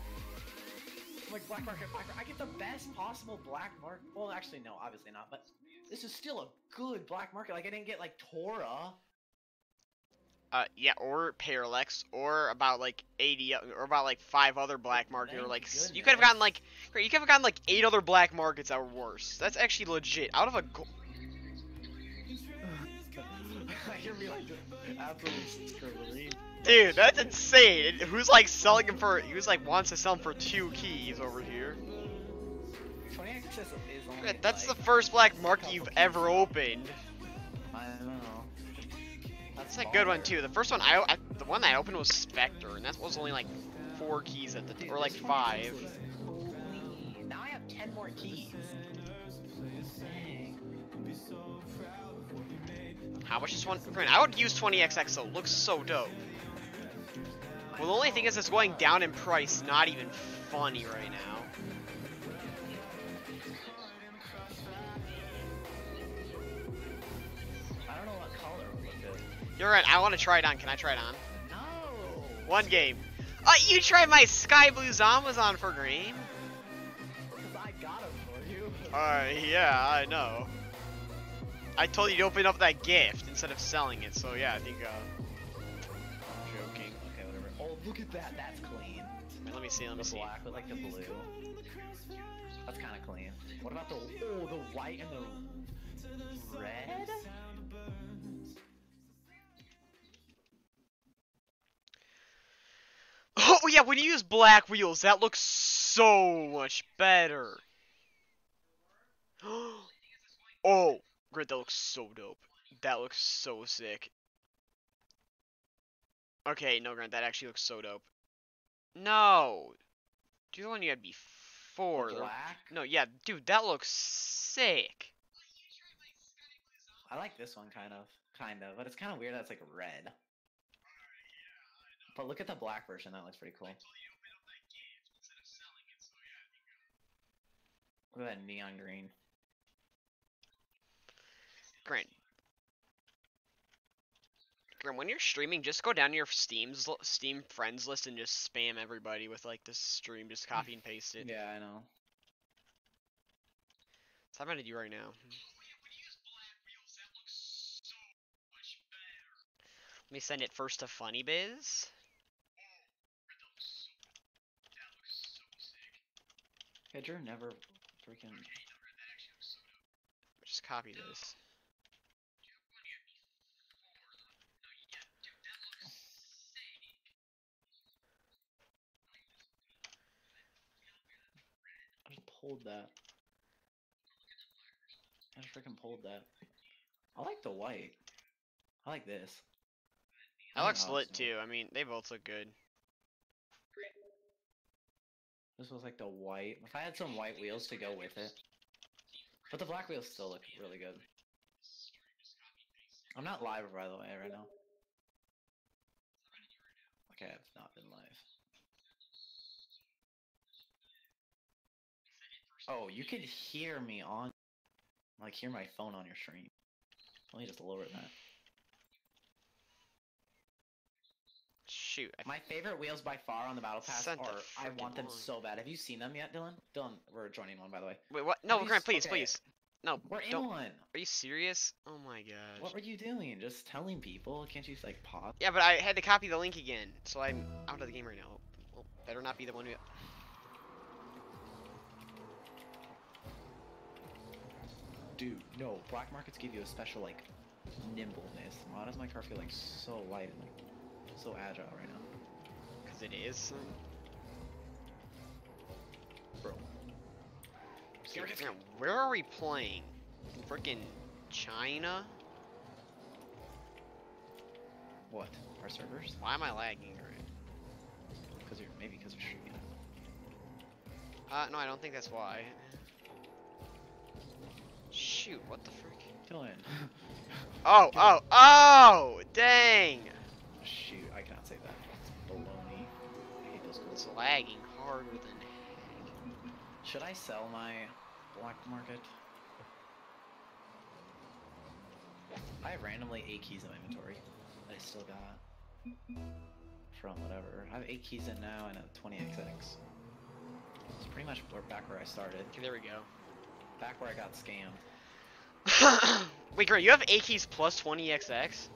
Like, black market, black market. I get the best possible black market. Well, actually, no, obviously not. But this is still a good black market. Like, I didn't get like Tora. Uh, yeah, or Parallax, or about like eighty, or about like five other black market, or like s- you could have gotten like, great, you could have gotten like eight other black markets that were worse. That's actually legit. Out of a, go- (laughs) I hear me like absolutely. Dude, that's insane. Who's like selling them for? Who's like wants to sell them for two keys over here? 20x is, is only. Great, That's like, the first black market you've ever opened. I don't know. That's a good one too. The first one I, I the one that I opened was Spectre, and that was only like four keys at the Dude, or like five. Now I have 10 more keys. How much is one? I would use 20xx though. Looks so dope. Well, the only thing is it's going down in price. Not even funny right now. I don't know what color would. You're right. I want to try it on. Can I try it on? No. One game. Uh, you tried my Sky Blue Zombas on for green? I got them for you. (laughs) Uh, yeah, I know. I told you to open up that gift instead of selling it, so yeah, I think, uh... look at that. That's clean. Let me see, let me The see. black with like the blue. That's kind of clean. What about the oh the white and the red? Oh yeah, when you use black wheels, that looks so much better. (gasps) oh, great, that looks so dope. That looks so sick. Okay, no, Grant, that actually looks so dope. No, do the one you had before. The black. No, yeah, dude, that looks sick. I like this one kind of, kind of, but it's kind of weird that it's like red. But look at the black version. That looks pretty cool. Look at that neon green. Grant. Grim, when you're streaming, just go down to your Steam's Steam friends list and just spam everybody with like this stream. Just copy and paste it. Yeah, I know. So I'm gonna do right now. Let me send it first to Funny Biz. Drew never freaking. Just copy this. I just pulled that. I just freaking pulled that. I like the white. I like this. That looks oh, lit it's- too. I mean, they both look good. This was like the white. If I had some white wheels to go with it. But the black wheels still look really good. I'm not live, by the way, right now. Okay, I have not been live. Oh, you could hear me on. Like, hear my phone on your stream. Let me just lower that. Shoot. I My favorite wheels by far on the battle pass Sent are. I want them line. so bad. Have you seen them yet, Dylan? Dylan, we're joining one, by the way. Wait, what? No, Grant, please, okay. please. No, We're in don't. one. Are you serious? Oh my gosh. What were you doing? Just telling people? Can't you just like pause? Yeah, but I had to copy the link again, so I'm out of the game right now. Well, better not be the one who. Dude, no. Black markets give you a special like nimbleness. Why does my car feel like so light and like so agile right now, Because it is. bro? Where are we playing? In frickin' China? What? Our servers? Why am I lagging, Grant? Because you're maybe because you're streaming. Uh, no, I don't think that's why. Shoot, what the? Dylan. (laughs) Oh, oh, oh! Dang! Shoot, I cannot say that. It's baloney. I hate those It's lagging harder than heck. Should I sell my black market? I have randomly eight keys in my inventory I still got from whatever. I have eight keys in now and a 20xx. It's pretty much back where I started. Okay, there we go. Back where I got scammed. (coughs) Wait, Grant, you have A keys plus 20xx?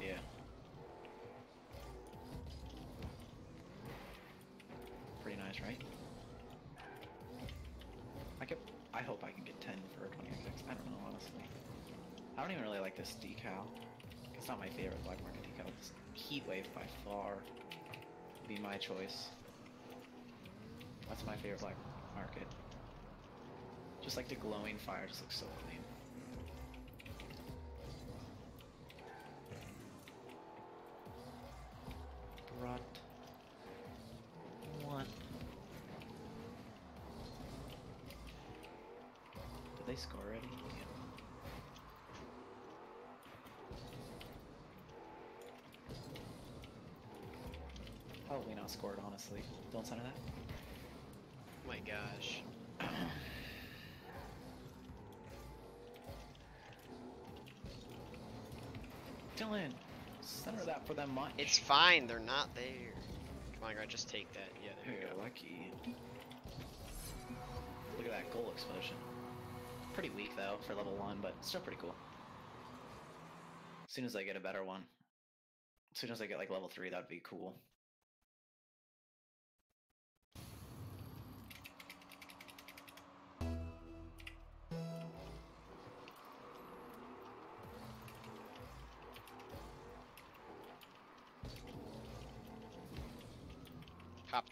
Yeah. Pretty nice, right? I could. I hope I can get 10 for 20xx. I don't know, honestly. I don't even really like this decal. It's not my favorite black market decal. This Heatwave by far would be my choice. That's my favorite black market. Just like the glowing fire just looks so clean. Rot. One. Did they score already? Probably not scored, honestly. Don't center that. Oh my gosh. That for them much. It's fine, they're not there. Come on, Grant, just take that. Yeah, there you go. lucky. Look at that goal explosion. Pretty weak though for level one, but still pretty cool. As soon as I get a better one, as soon as I get like level three, that'd be cool.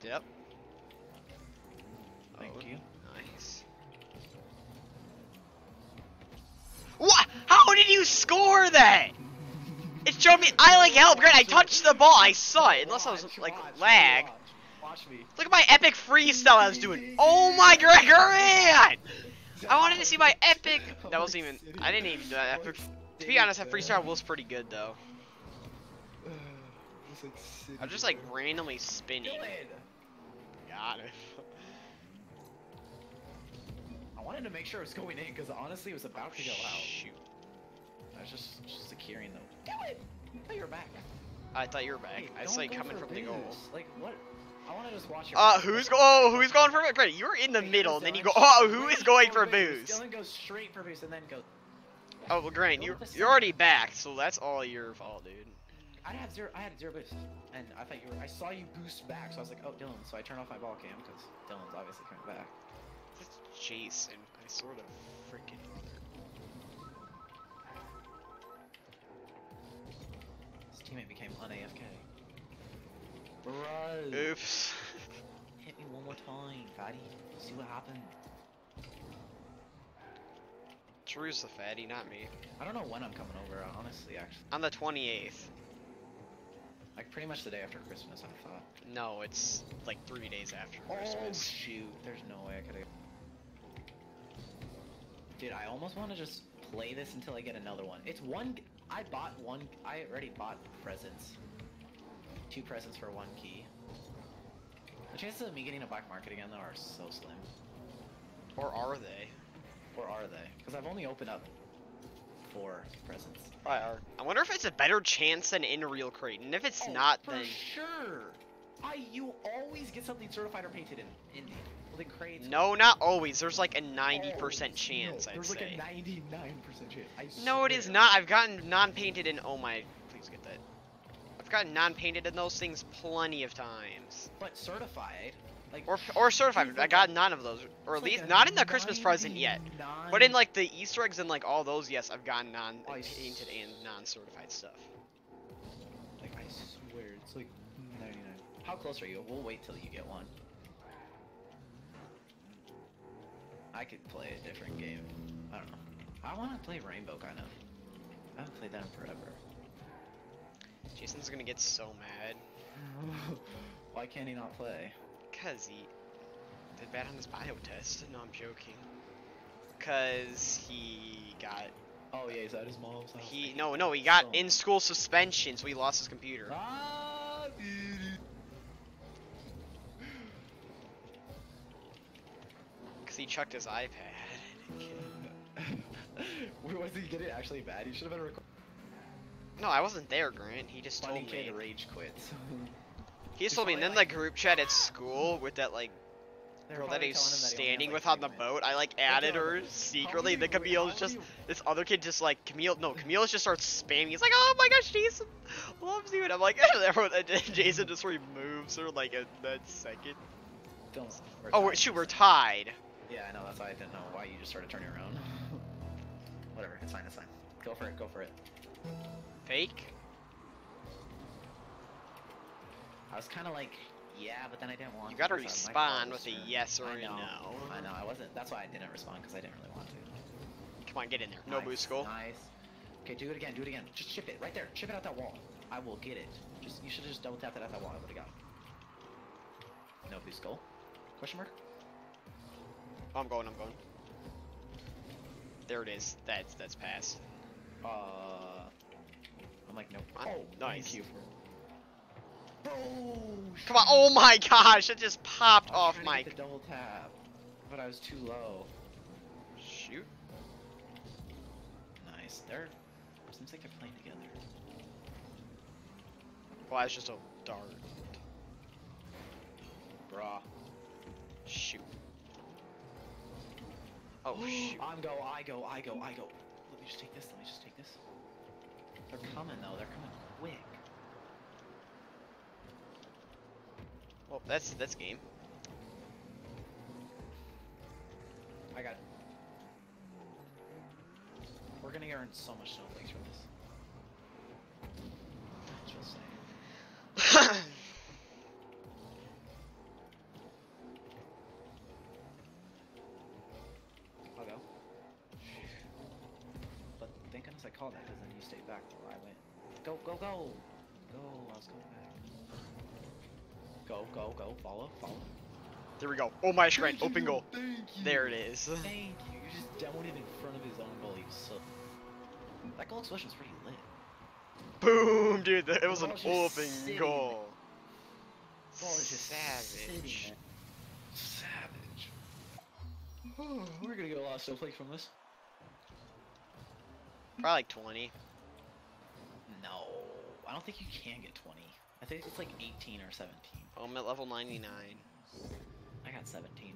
It. Thank Oh, you. Nice. What? How did you score that? It showed me. I like help. Grant, I touched the ball. I saw it. Unless I was like lag. Watch, watch me. Look at my epic freestyle I was doing. Oh my god! I wanted to see my epic. That wasn't even. I didn't even do that epic. To be honest, that freestyle was pretty good though. I'm (sighs) just like randomly spinning. Got it. I wanted to make sure it was going in because honestly, it was about to go out. Shoot. I was just, just securing them. Damn it! I thought you were back. I thought you were back. Hey, I saw you coming from the goal. Like what? I want to just watch your. Uh, who's go? Oh, who's going for it? Great, you're in the Hey, middle, and then you go. Oh, who is going for booze? Dylan goes straight for booze and then goes. Oh, well, Grant, you're you're already back, so that's all your fault, dude. I had zero. I had zero boost, and I thought you were. I saw you boost back, so I was like, oh, Dylan. So I turned off my ball cam because Dylan's obviously coming back. It's Jason. I sort of freaking. His teammate became un-AFK. Bro. Oops. (laughs) Hit me one more time, fatty. See what happened. Drew's the fatty, not me. I don't know when I'm coming over, honestly, actually. On the 28th. Like, pretty much the day after Christmas, I thought. No, it's like three days after Oh, Christmas. shoot. There's no way I could've... Dude, I almost want to just play this until I get another one. It's one... I bought one... I already bought presents. Two presents for one key. The chances of me getting a black market again, though, are so slim. Or are they? Or are they? Because I've only opened up four presents. Probably are. I wonder if it's a better chance than in real crate, and if it's Oh, not, for then sure. I you always get something certified or painted in in well, in crates. no, not always. There's like a Oh, 90% no, chance, I'd There's say. like a 99% chance. I No, it is not. I've gotten non-painted in. Oh my! Please get that. I've gotten non-painted in those things plenty of times. But certified, like Or or certified. I got none of those, or at it's like least not in the Christmas present yet. But in like the Easter eggs and like all those, yes, I've gotten non-painted and non-certified stuff. like I swear it's like 99. How close are you? We'll wait till you get one. I could play a different game. I don't know. I want to play Rainbow kind of. I haven't played that in forever. Jason's gonna get so mad (laughs) Why can't he not play? Because he did bad on his bio test. No, I'm joking. Cause he got Oh yeah, he's at his mom's house. he no no he got So- in school suspension, so he lost his computer. Ah. (laughs) Cause he chucked his iPad. (laughs) Wait, was he getting actually bad? He should have been recording. No, I wasn't there, Grant. He just Funny told me. kid rage quits. (laughs) He told me, and then the group chat at school with that like girl that he's telling that he standing with on the boat, I like added her secretly. "How Then Camille's just this other kid just like Camille no (laughs) Camille just starts spamming. He's like, oh my gosh, Jason loves you, and I'm like, (laughs) everyone. And then Jason just removes her like in that second. Don't. Oh, we're Oh tied. wait, shoot, we're tied. Yeah, I know. That's why I didn't know why you just started turning around. (laughs) Whatever. It's fine. It's fine. Go for it. Go for it. Fake. I was kind of like, yeah, but then I didn't want. You to gotta because I was, like, respond close, with a yes or I a know, no. I know. I wasn't. That's why I didn't respond because I didn't really want to. Come on, get in there. No nice, boost goal. Nice. Okay, do it again. Do it again. Just chip it right there. Chip it out that wall. I will get it. Just you should just double tap that at that wall. I would have got. it. No boost goal. Question mark. Oh, I'm going. I'm going. There it is. That's that's pass. Uh, I'm like, nope. Oh, nice. Thank you for. Come on. Oh my gosh, it just popped I off my double tap, but I was too low. shoot. Nice. They're seems like they're playing together. Well, that's just a dart. Bruh. Shoot. Oh shoot. I'm go. I go. I go. I go. Let me just take this. Let me just take this. They're coming though. They're coming quick. Well, that's that's game. I got. it. We're gonna earn so much snowflakes from this. Just saying. (laughs) I'll go. But thank goodness I called that because then you stayed back where I went. Go, go, go! Go, I was going back. Go, go, go, follow, follow. there we go. Oh my screen. Thank you, Open goal. Thank you. There it is. Thank you. You just demoed it in front of his own goal. He was so. That goal explosion was pretty lit. Boom, dude. It was an Ball's open sitting goal. Ball is just Savage. sitting there. Savage. (sighs) We're gonna get a lot of snowflakes from this. Probably like 20. No, I don't think you can get 20. I think it's like 18 or 17. Oh, I'm at level 99. I got 17.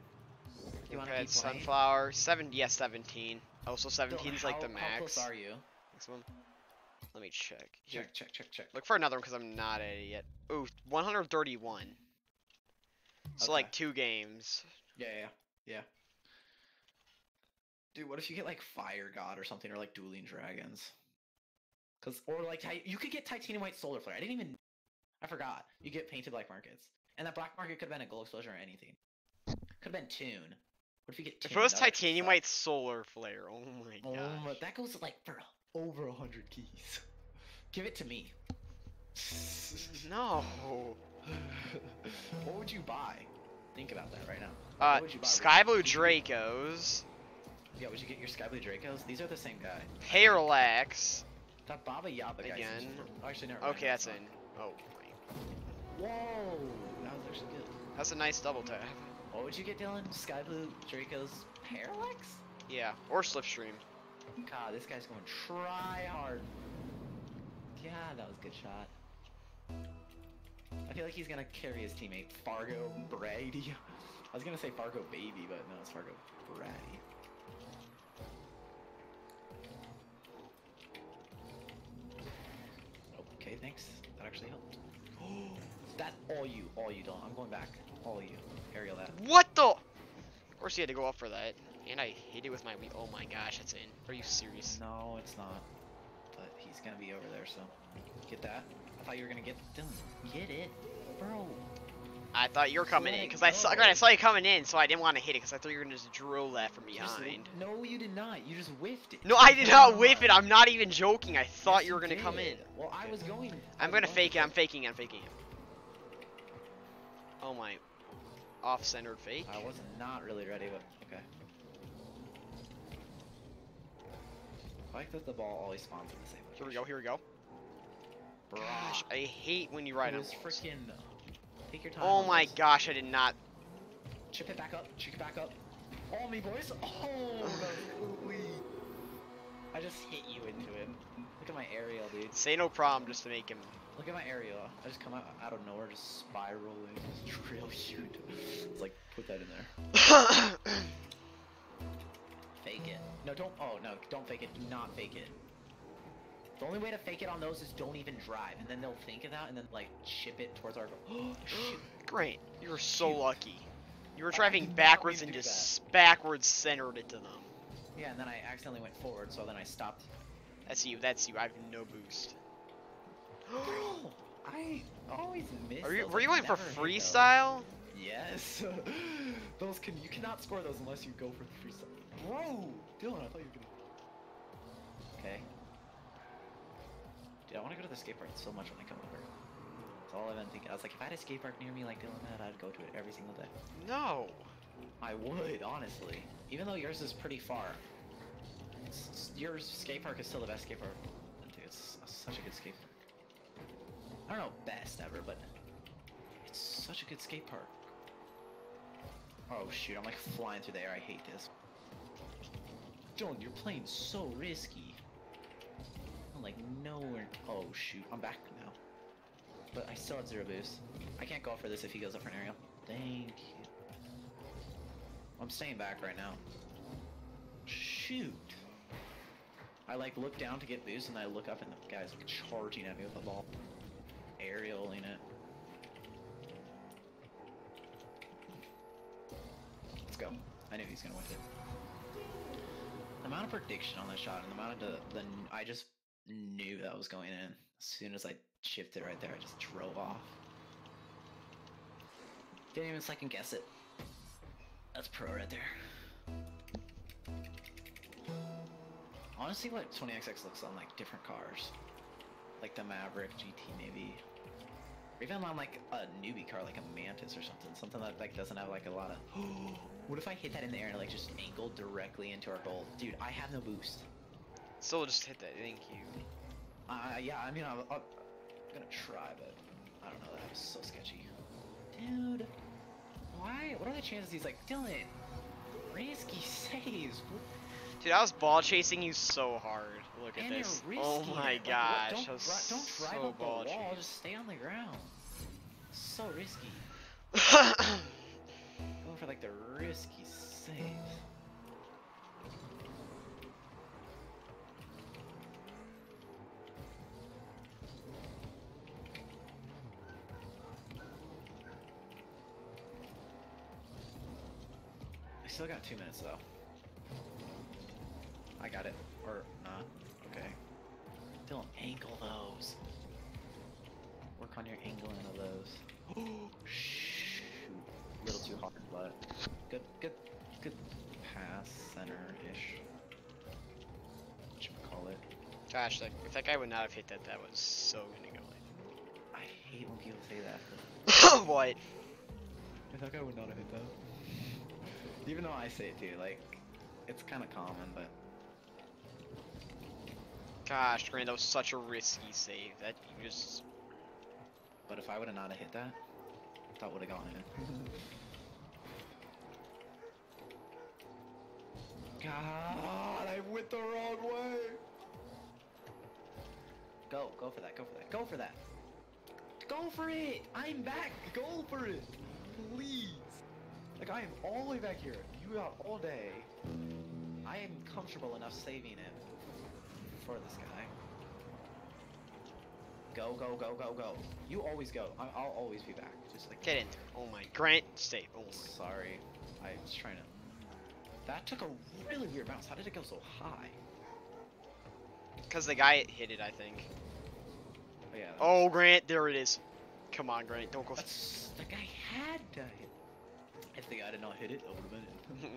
You wanna Pet keep playing? sunflower. Seven. Yeah, 17. Also, 17 is like the how- How max. close are you? Maximum. Let me check. Here, Check, check, check, check. look for another one because I'm not at it yet. Ooh, 131. So Okay. like two games. Yeah, yeah, yeah. Dude, what if you get like Fire God or something, or like Dueling Dragons? Cause or like you could get Titanium White Solar Flare. I didn't even, I forgot. You get painted black markets, and that black market could have been a Gold Explosion or anything. Could have been Tune. What if you get? If it was titanium white solar flare, oh my Oh, god. that goes like for over a hundred keys. (laughs) Give it to me. (laughs) No. what would you buy? Think about that right now. Uh, What would you buy? Sky Blue Dracos, Yeah, would you get your Sky Blue Dracos? These are the same guy. Parallax. That Baba guy. Again. super- oh, actually, Okay, that's in. Oh. Whoa, that was actually good. That's a nice double tap. What would you get, Dylan? Sky Blue Dracos Parallax? Yeah, or Slipstream. God, this guy's going try hard. Yeah, that was a good shot. I feel like he's gonna carry his teammate Fargo Brady. (laughs) I was gonna say Fargo Baby, but no, it's Fargo Brady. Oh, okay, thanks. That actually helped. (gasps) that all you, all you, Dylan. I'm going back. All you. Aerial that. What the? Of course he had to go up for that. And I hit it with my wheel. Oh my gosh, it's in. Are you serious? No, it's not. But he's gonna be over there, so get that. I thought you were gonna get Dylan. Get it, bro. I thought you were coming in because I saw. I saw you coming in, so I didn't want to hit it because I thought you were gonna just drill that from You behind. no, you did not. You just whiffed it. No, I did not whiff it. I'm not even joking. I thought Yes, you were gonna come in. Well, I was going. I'm gonna fake it. I'm faking it. I'm faking it. Oh my. Off-centered fake. I was not really ready, but okay. I like that the ball always spawns in the same Here we go. Here we go. Gosh, I hate when you ride it was freaking. Take your time. Oh my this. gosh, I did not. Chip it back up. Chip it back up. All me, boys. Oh, (sighs) that. I just hit you into it. Look at my aerial, dude. Say no problem just to make him. Look at my aerial. I just come out out of nowhere, just spiraling, just drill you. It's like put that in there. (coughs) Fake it. No, don't. Oh no, don't fake it. Do not fake it. The only way to fake it on those is don't even drive, and then they'll think of that, and then like chip it towards our (gasps) goal. Great. You were so Shoot. lucky. You were driving backwards and just backwards centered it to them. Yeah, and then I accidentally went forward, so then I stopped. That's you. That's you. I have no boost. Bro, (gasps) I always miss. Are you? those. Were you going for never hit those. freestyle? Yes. (laughs) those can you cannot score those unless you go for the freestyle. Bro, Dylan, I thought you were gonna. Okay. Dude, I want to go to the skate park so much when I come over. That's all I've been thinking. I was like, if I had a skate park near me like Dylan had, I'd go to it every single day. No. I would, honestly. Even though yours is pretty far. It's, your skate park is still the best skate park. Dude, it's such a good skate park. I don't know best ever, but it's such a good skate park. Oh shoot, I'm like flying through the air. I hate this. Dylan, you're playing so risky. I'm like nowhere. Oh shoot, I'm back now. But I still have zero boost. I can't go for this if he goes up for an aerial. Thank you. I'm staying back right now. Shoot. I like look down to get boost and I look up and the guy's like charging at me with a ball. Aerialing it. Let's go. I knew he was gonna win it. The amount of prediction on that shot and the amount of the, the I just knew that was going in. As soon as I shifted right there, I just drove off. Didn't even second guess it. That's pro right there. I want to see what 20XX looks on like different cars, like the Maverick GT maybe, or even on like a newbie car like a Mantis or something, something that like doesn't have like a lot of. (gasps) what if I hit that in the air and like just angled directly into our goal, dude? I have no boost. Still just hit that. Thank you. Uh, yeah, I mean, I'm, I'm gonna try, but I don't know. That was so sketchy, dude. Why? What are the chances he's like Dylan? Risky saves. Dude, I was ball chasing you so hard. Look at and this. Oh my. Like, gosh, don't, I was don't drive so up the ball wall. chasing. Just stay on the ground. So risky. (laughs) Going for like the risky saves. Still got two minutes though. I got it. Or not. Okay. Don't angle those. Work on your angling of those. (gasps) Shoot. A little too hard, but good, good, good pass, center-ish. What call it? Gosh, like, if that guy would not have hit that, that was so gonna go I hate when people say that. in. (laughs) what? If that guy would not have hit that. Even though I say it too, like, it's kind of common, but Gosh, Grant, that was such a risky save. That you just. but if I would have not have hit that, that would have gone in. (laughs) God, I went the wrong way. Go, go for that, go for that, go for that. Go for it! I'm back! Go for it! Please! Like, I am all the way back here. You got all day. I am comfortable enough saving it for this guy. Go, go, go, go, go. You always go. I- I'll always be back. Just like Get in there. Oh my. Grant, stay. Oh my. Sorry, I was trying to. That took a really weird bounce. How did it go so high? Because the guy hit it, I think. Oh, yeah. Oh, Grant, there it is. Come on, Grant, don't go. That's the guy had to hit. If the guy did not hit it, it would have been in.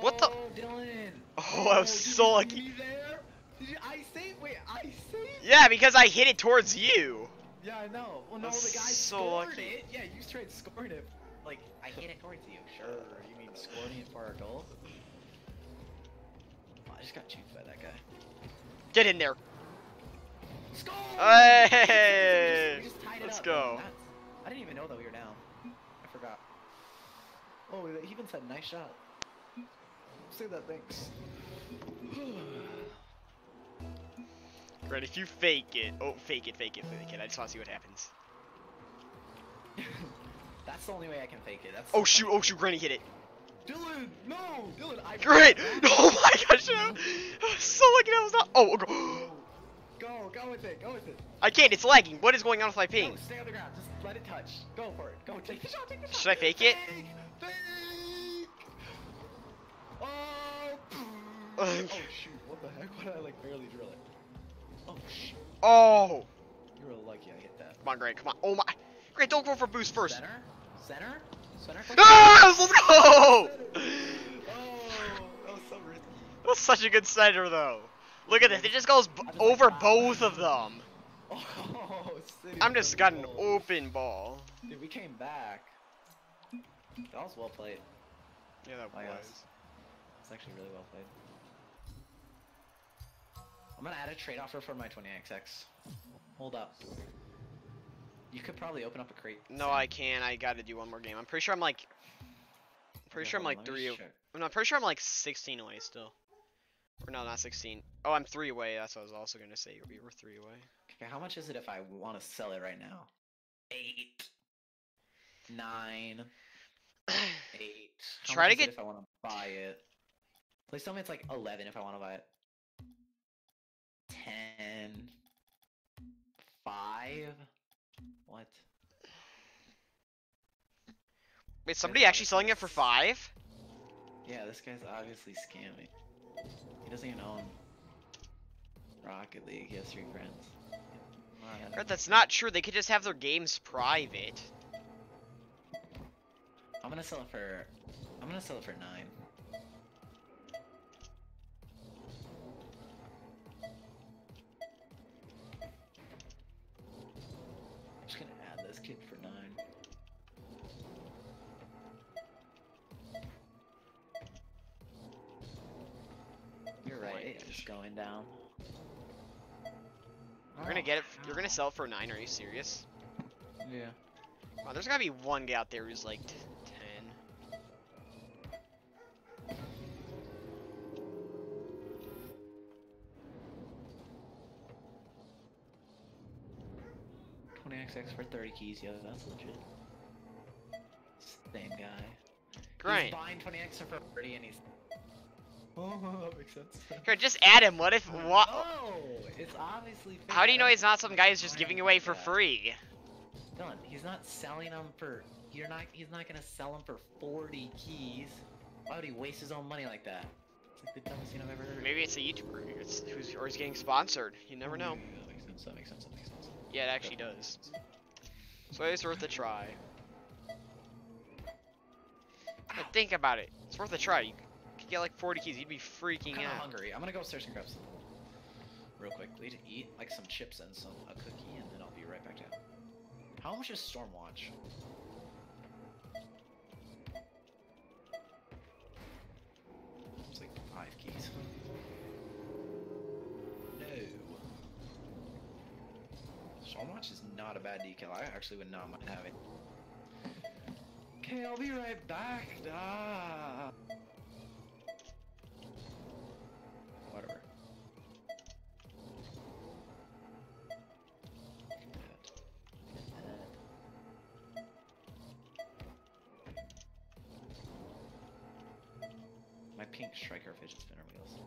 What the- Oh, Dylan! (laughs) Oh, I was oh, so lucky. see me there? Did you? I say. Wait, I say. yeah, because I hit it towards you. Yeah, I know. Well, no, the guy so scored lucky. it. Yeah, you tried scoring it. Like I hit it towards you. Sure. You mean scoring it for our goal? Oh, I just got chewed by that guy. Get in there. Score! Hey! (laughs) We just tied it Let's go. I didn't even know that we were down. I forgot. Oh, he even said nice shot. Say that thanks. (sighs) Grant, if you fake it, oh, fake it, fake it, fake it. I just want to see what happens. (laughs) That's the only way I can fake it. That's Oh shoot, oh shoot, Granny hit it. Dylan, no, Dylan, I. Great! (laughs) (laughs) Oh my gosh, I was so lucky that was not. Oh, oh go. (gasps) Go, go with it, go with it. I can't. It's lagging. What is going on with my No, ping? stay on the ground. Just let it touch. Go for it. Go. Take the shot. Take the shot. Should I fake it? Fake. Fake. Oh. (laughs) Oh shoot! What the heck? (laughs) Why did I like barely drill it? Oh shoot! Oh, You were lucky I hit that. come on, Grant. Come on. Oh my. Grant, don't go for boost first. Center. Center. Center. (laughs) Ah, let's go. Oh, that was so risky. That was such a good center, though. Look at this. It just goes b- I just over both of them. (laughs) Oh, I'm just got an open ball. Dude, we came back. That was well played. Yeah, that was. It's actually really well played. I'm gonna add a trade offer for my 20XX. Hold up. You could probably open up a crate. No, soon. I can't. I gotta do one more game. I'm pretty sure I'm like. I'm pretty Okay, sure I'm like on, let me three. check. I'm not pretty sure I'm like 16 away still. Or no, not 16. Oh, I'm three away. That's what I was also gonna say. We were three away. Okay, how much is it if I want to sell it right now? Eight. Nine. (sighs) Eight. How Try to get- if I want to buy it. Please tell me it's like 11 if I want to buy it. 10. 5. What? Wait, somebody actually selling it for five? Yeah, this guy's obviously scamming. He doesn't even own Rocket League. He has three friends. That's not true. They could just have their games private. I'm gonna sell it for. I'm gonna sell it for nine. gonna sell for nine? Are you serious? Yeah. Wow, there's gotta be one guy out there who's like ten. Twenty XX for thirty keys, yo, that's legit. Same guy. Grind. He's buying twenty XX for thirty, and he's Oh, that (laughs) makes sense. Here, just add him. What if what? No, it's obviously. How do you know he's not some guy who's just giving away for free? Dylan, he's not selling them for. You're not. He's not gonna sell them for 40 keys. Why would he waste his own money like that? It's like the dumbest thing I've ever heard. Maybe it's a YouTuber. It's who's or he's getting sponsored. You never mm, know. Yeah, that makes sense. That makes sense. That makes sense. Yeah, it actually does. So it's worth a try. But think about it. It's worth a try. You could get like 40 keys. You'd be freaking I'm out. hungry. I'm gonna go upstairs and grab some real quickly to eat, like some chips and some a cookie, and then I'll be right back down. How much is Stormwatch? It's like five keys. No. Stormwatch is not a bad decal. I actually would not mind having. Okay, I'll be right back. Ah. Pink striker fidget spinner wheels.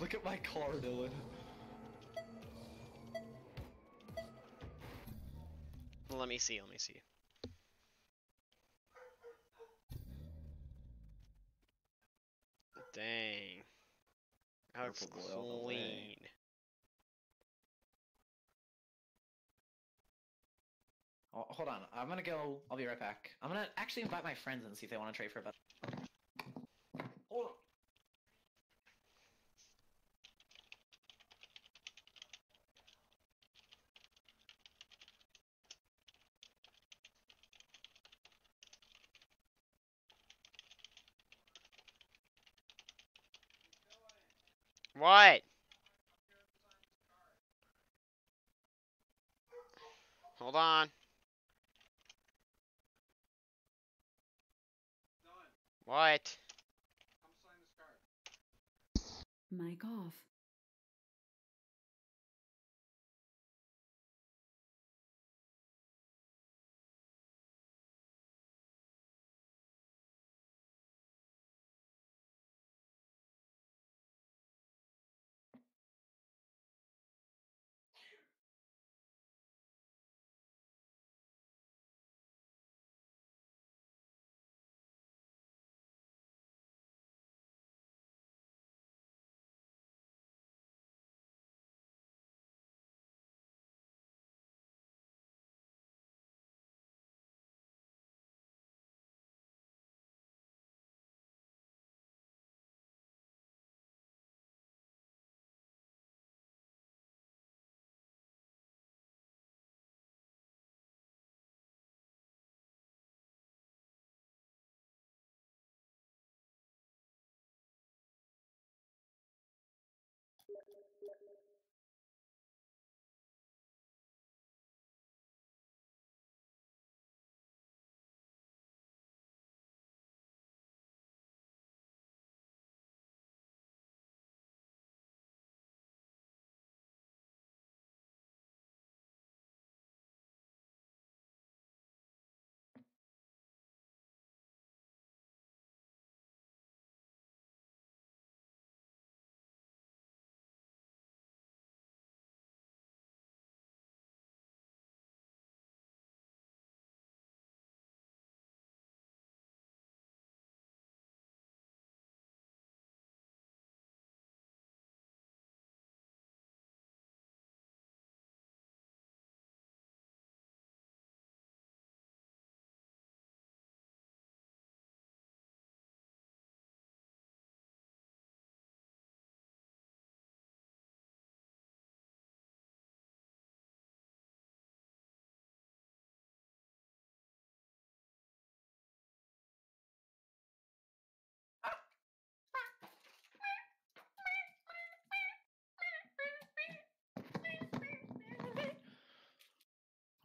Look at my car, Dylan. Let me see. Let me see. Dang. The way. clean. Oh, hold on, I'm gonna go. I'll be right back. I'm gonna actually invite my friends and see if they want to trade for a bet. What? Hold on. What? Mic off.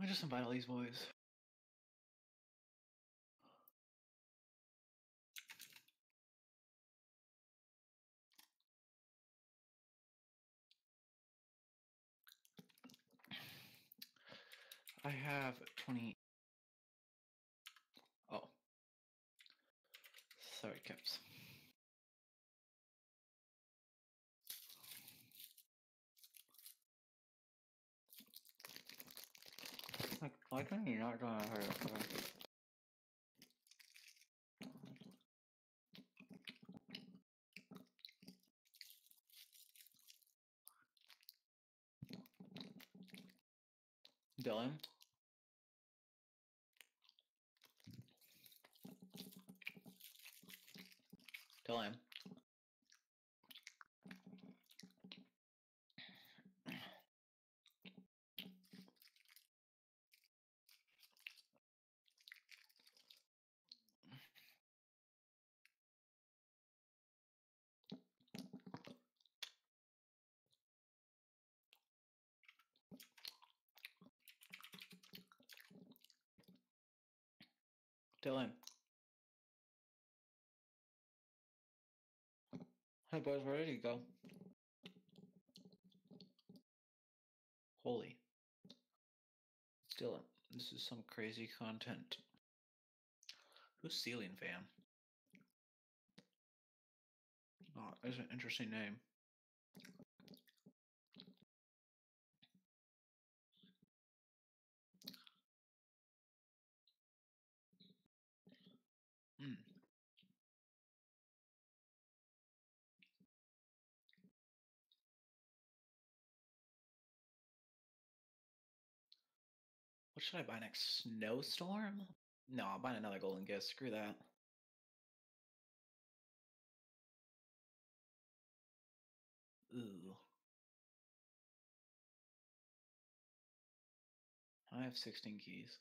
just invite all these boys. I have 20. Oh. Sorry, Caps. Why can you not draw her? Dylan? Dylan? Dylan. Hey boys, where did you go? Holy. Dylan, this is some crazy content. Who's Ceiling Fan? Oh, that's an interesting name. What should I buy next? Snowstorm? No, I'll buy another golden gift. Screw that. Ooh. I have 16 keys.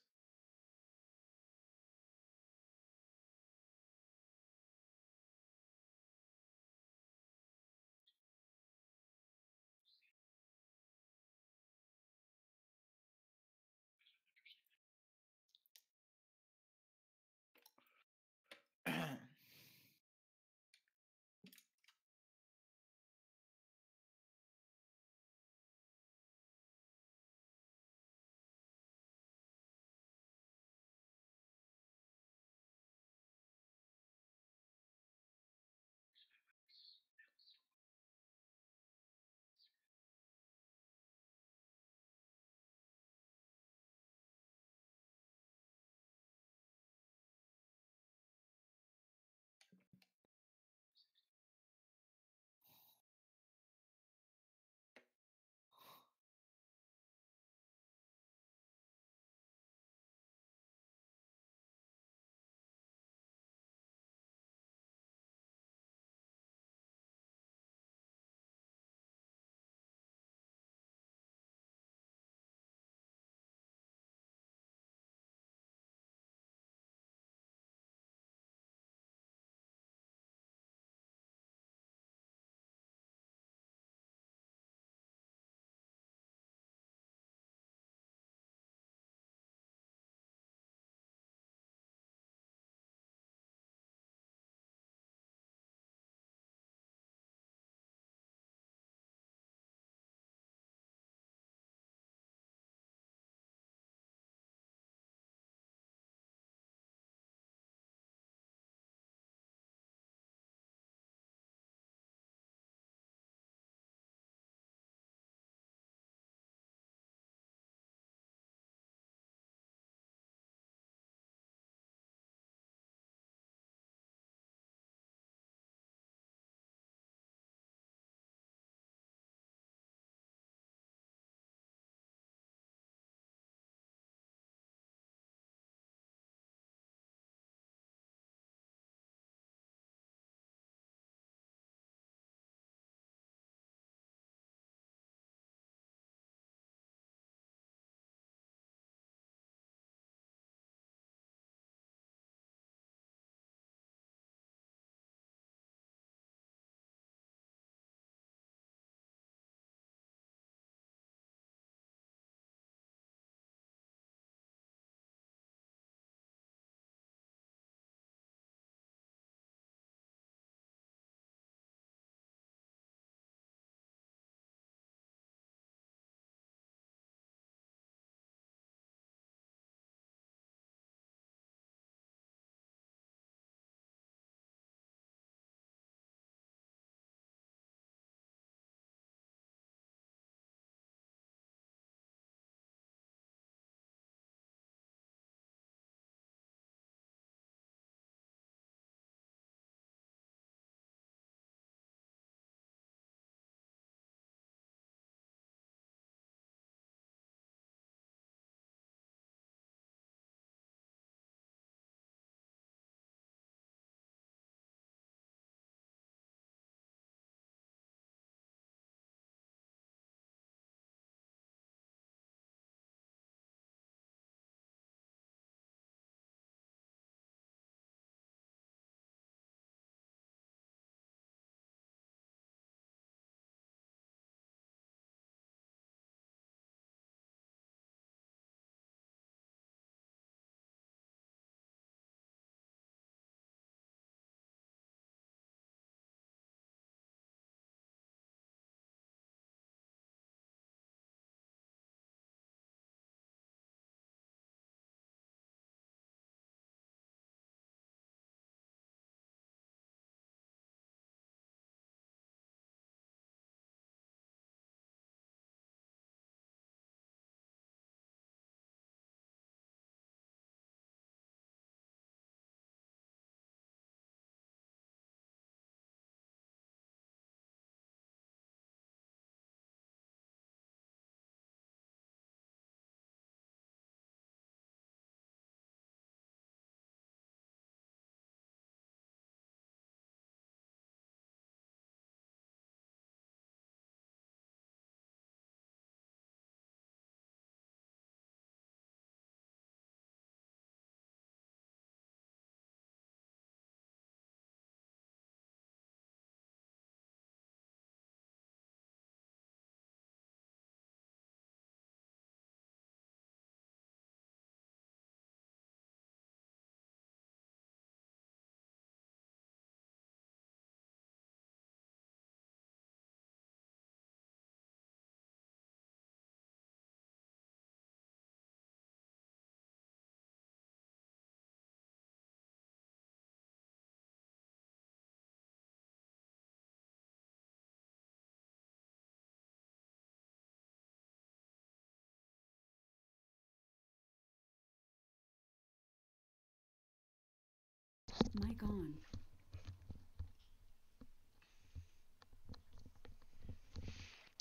Mic on.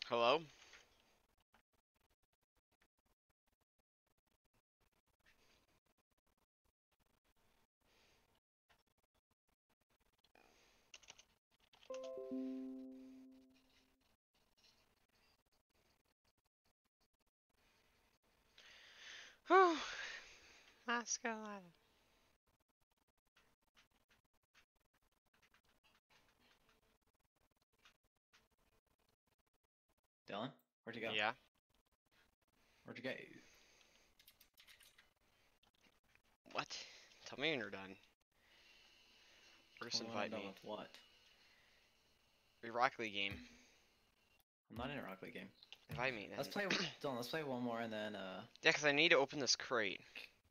Hello? Whew. Mascot. Where'd you go? Yeah. Where'd you go? What? Tell me when you're done. Or just Well, invite me. with what? A Rocket League game. I'm not in a Rocket League game. Invite me then. Let's play. (coughs) Dylan, let's play one more and then uh, Yeah, because I need to open this crate.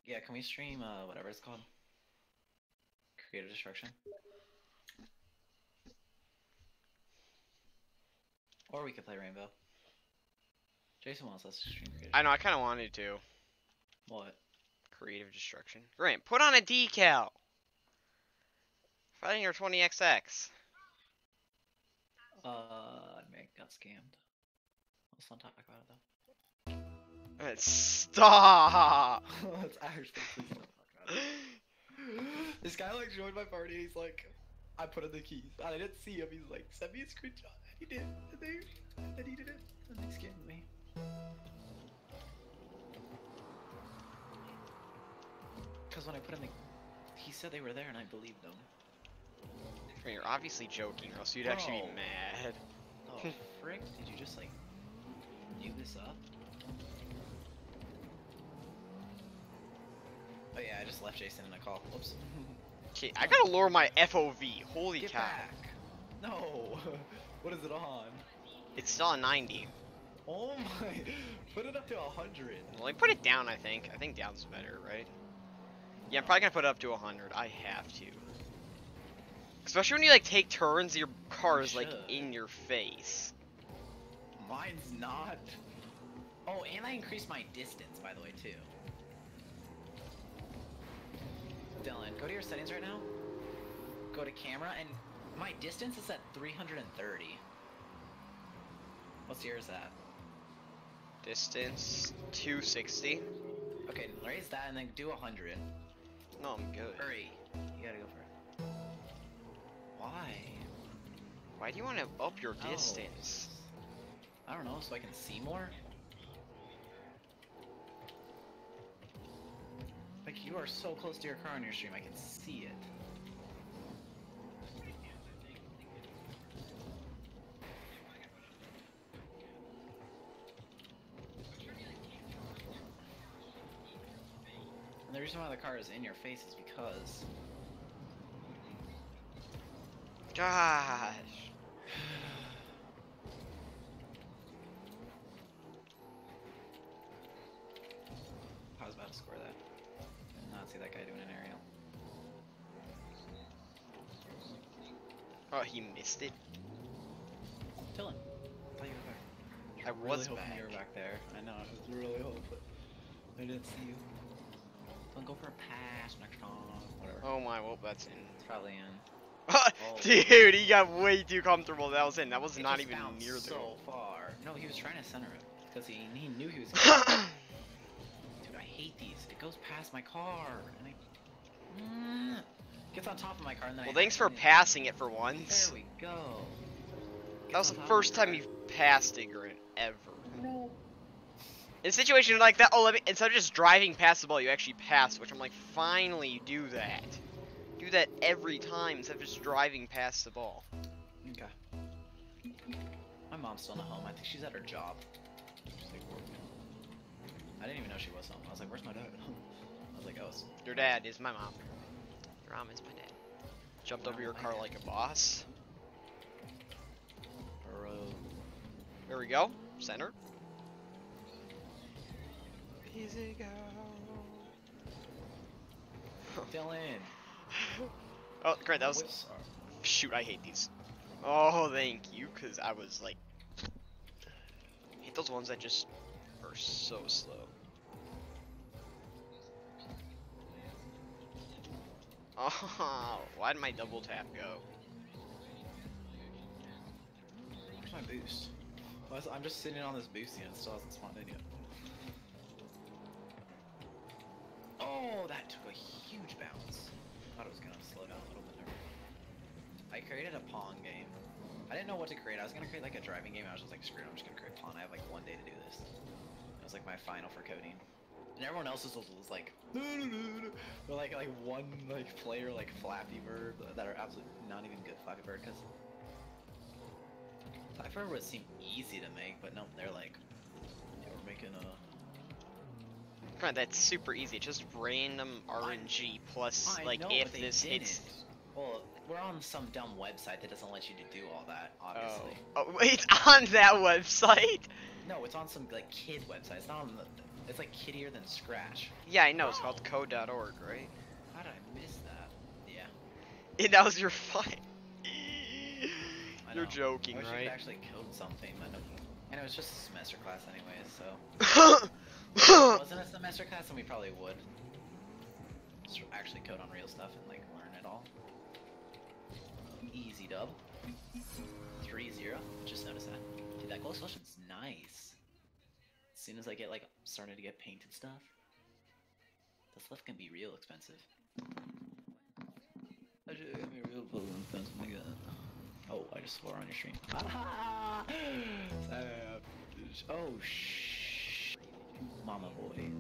yeah, can we stream uh whatever it's called? Creative Destruction. Or we could play Rainbow. Jason wants us to stream Creative. I know, I kind of wanted to. What? Creative destruction. Grant, put on a decal! Fighting your 20XX. Uh, I may got scammed. Let's not talk about it though. Uh, Stop! (laughs) Let's actually please don't talk about it. (laughs) This guy like joined my party and he's like, I put in the keys. And I didn't see him. He's like, send me a screenshot. And he did. And they, and then he did it. And they scammed me. Because when I put in the, he said they were there and I believed them. You're obviously joking, or else you'd actually be Bro. mad. Oh frick! Did you just like, do this up? Oh yeah, I just left Jason in a call. Whoops. Okay, I gotta lower my FOV. Holy Get cow. back. No. (laughs) what is it on? It's still on 90. Oh my. (laughs) Put it up to 100. Well, like, put it down, I think. I think down's better, right? Yeah, I'm probably gonna put it up to 100. I have to. Especially when you, like, take turns, your car is, like, in your face. Mine's not. Oh, and I increased my distance, by the way, too. Dylan, go to your settings right now. Go to camera, and my distance is at 330. What's yours at? Distance, 260. Okay, raise that and then do 100. No, I'm good. Hurry. You gotta go for it. Why? Why do you want to up your No. distance? I don't know, so I can see more? Like, you are so close to your car on your stream, I can see it. Reason why the car is in your face is because Gosh. (sighs) I was about to score that. Did not see that guy doing an aerial. Oh, he missed it. Dylan, I thought you were back. I really was hoping back. you were back there. I know, I was really hoping. But I didn't see you. Don't go for a pass next time. Whatever. Oh my, well, that's in. It's probably in. (laughs) Dude, he got way too comfortable. That was in. That was It not even near the so goal. far. No, he was trying to center it because he he knew he was. Gonna... (laughs) Dude, I hate these. It goes past my car and I. Mm, gets on top of my car and then. well, I thanks for accidentally- passing it for once. There we go. That was the on top of first time car. you've passed it, Grant, ever. No. In a situation like that, oh, let me, instead of just driving past the ball, you actually pass, which I'm like, finally, you do that. Do that every time instead of just driving past the ball. Okay. My mom's still not home. I think she's at her job. She's like working. I didn't even know she was home. I was like, "Where's my dad?" (laughs) I was like, "Oh, Your dad is my mom. Your mom is my dad. Jumped over your car dad. like a boss. bro." There we go. Center. Easy go. (laughs) Dylan. Oh, great. That was. Whoops. Shoot, I hate these. Oh, thank you, because I was like. I hate those ones that just are so slow. (laughs) Oh, why did my double tap go? Where's my boost? Well, I'm just sitting on this boost and it still hasn't spawned in yet. Oh, that took a huge bounce. Thought it was gonna slow down a little bit. I created a Pong game. I didn't know what to create. I was gonna create like a driving game. I was just like, screw it, I'm just gonna create Pong. I have like one day to do this. It was like my final for coding. And everyone else's was, was like, (laughs) but like like one like player like Flappy Bird that are absolutely not even good Flappy Bird because Flappy Bird would seem easy to make, but no, they're like, That's super easy. Just random RNG plus I like know, if this hits. Well, we're on some dumb website that doesn't let you to do all that. Obviously. Oh, oh it's (laughs) on that website. No, it's on some like kid website. It's not on the. It's like kiddier than Scratch. Yeah, I know. It's called code.org, right? How did I miss that? Yeah. Yeah, that was your fight. You're joking, I wish right? could actually code something, but. And it was just a semester class anyways, so. (laughs) if (laughs) it wasn't a semester class, then we probably would. Just actually code on real stuff and like learn it all. Easy dub. 3-0. Just noticed that. Dude, that close motion's nice. As soon as I get like started to get painted stuff, the stuff can be real expensive. That shit can be real fucking expensive, nigga. Oh, I just swore on your stream. (laughs) Ah, savage. Oh, shh. Mama boy.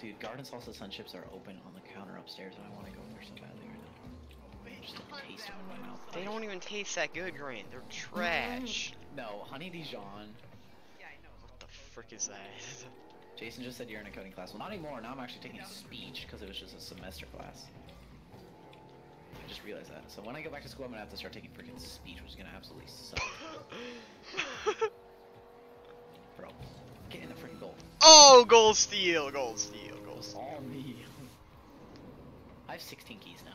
Dude, Garden Salsa Sun Chips are open on the counter upstairs, and I want to go in there so badly right now. Oh, man, just a taste in my mouth. They don't even taste that good, Grant. They're trash. Mm-hmm. No, Honey Dijon. What the frick is that? (laughs) Jason just said you're in a coding class. Well, not anymore. Now I'm actually taking speech because it was just a semester class. I just realized that. So when I go back to school, I'm gonna have to start taking freaking speech, which is gonna absolutely suck. (laughs) (laughs) Bro, get in the freaking goal. oh, gold steal, gold steal, gold all me. I have 16 keys now.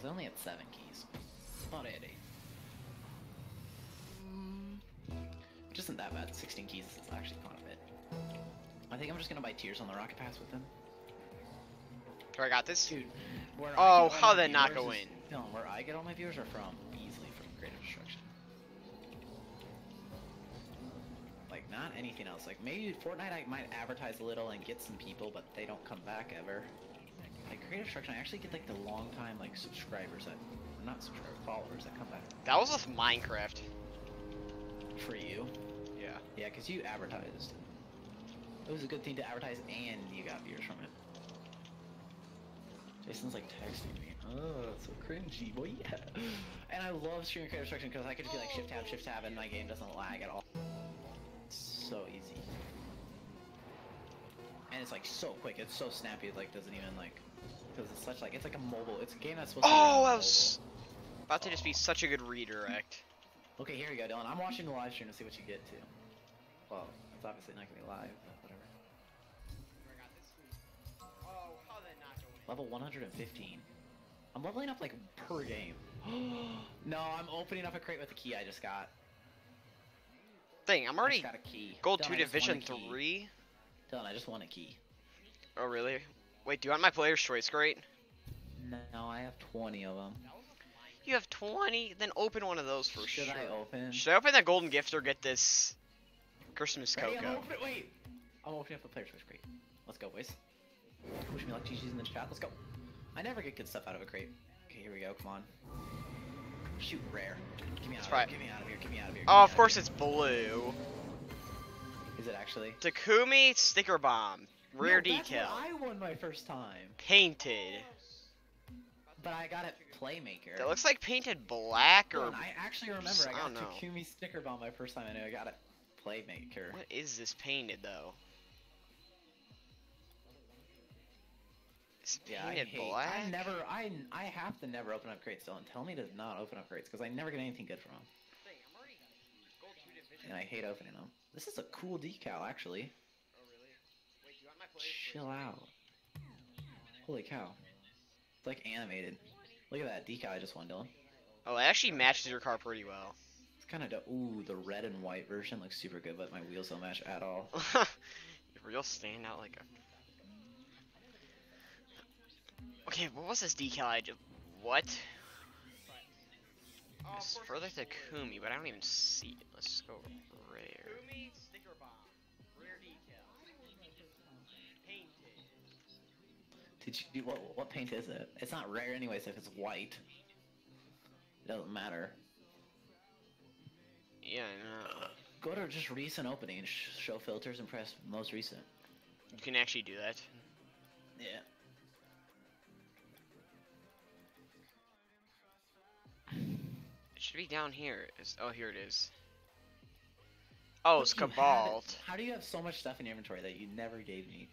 Cause I only had seven keys. Not eight. Which isn't that bad. 16 keys is actually quite a bit. I think I'm just gonna buy tiers on the rocket pass with them. I got this? Dude, where Oh, I get all how did not viewers go in? No, where I get all my viewers are from not anything else. Like maybe Fortnite I might advertise a little and get some people, but they don't come back ever. Like Creative Destruction, I actually get like the long time like subscribers that, not subscribers, followers that come back That was with Minecraft. for you. Yeah. Yeah, because you advertised. It was a good thing to advertise and you got viewers from it. Jason's like texting me. Oh, that's so cringy, boy. Yeah. And I love streaming creative destruction because I could just be like shift tab, shift tab, and my game doesn't lag at all. So easy. And it's like so quick. It's so snappy. It like doesn't even like because it's such like it's like a mobile. It's a game that's supposed to. be Oh, I mobile. was about to just be such a good redirect. Okay, here we go, Dylan. I'm watching the live stream to see what you get to. Well, it's obviously not gonna be live, but whatever. Oh, how did not go? Level 115. I'm leveling up like per game. (gasps) no, I'm opening up a crate with the key I just got. Thing, I'm already got a key. gold Dylan, two I just won division three. Dylan, I just want a key. Oh really? Wait, do you want my player's choice grade? No, I have 20 of them. You have 20? Then open one of those for Should sure. I open? Should I open that golden gift or get this Christmas Ready? I'm cocoa? open- wait! I'm opening up the player's choice crate. Let's go, boys. Wish me luck, GG's in the chat. Let's go. I never get good stuff out of a crate. Okay, here we go. Come on. Shoot, rare. Get me out of here. Get me out of here. Get me oh, out of here. Oh, of course it's blue. Is it actually? Takumi sticker bomb. Rear No, decal. I won my first time, Painted. but I got it Playmaker. That looks like painted black or I actually remember I I got don't. Takumi sticker bomb my first time. I knew I got it Playmaker. what is this painted though? It's Yeah, I hate. black. I never. I I have to never open up crates, Dylan. Tell me to not open up crates because I never get anything good from them, and I hate opening them. This is a cool decal, actually. Oh really? Chill out. Holy cow! It's like animated. Look at that decal I just won, Dylan. Oh, it actually matches your car pretty well. It's kind of dope. Ooh, the red and white version looks super good, but my wheels don't match at all. (laughs) Real stand out like a. Okay, what was this decal I just. What? It's uh, further to Kumi, but I don't even see it. Let's go rare. Kumi sticker bomb. Rear decal. Painted. Did you? What, what paint is it? It's not rare anyways if it's white. It doesn't matter. Yeah, I know. Go to just recent opening sh- show filters and press most recent. You can actually do that. Yeah. Should be down here. It's, oh, here it is. Oh, it's But have. How do you have so much stuff in your inventory that you never gave me?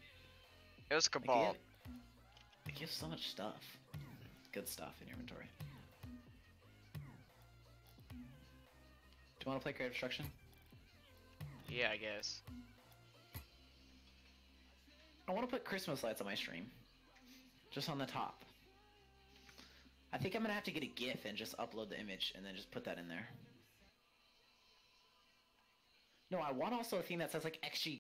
It was Like, you have- Like, you have so much stuff. Good stuff in your inventory. Do you want to play Creative Destruction? Yeah, I guess. I want to put Christmas lights on my stream. Just on the top. I think I'm gonna have to get a GIF and just upload the image and then just put that in there. No, I want also a thing that says like XG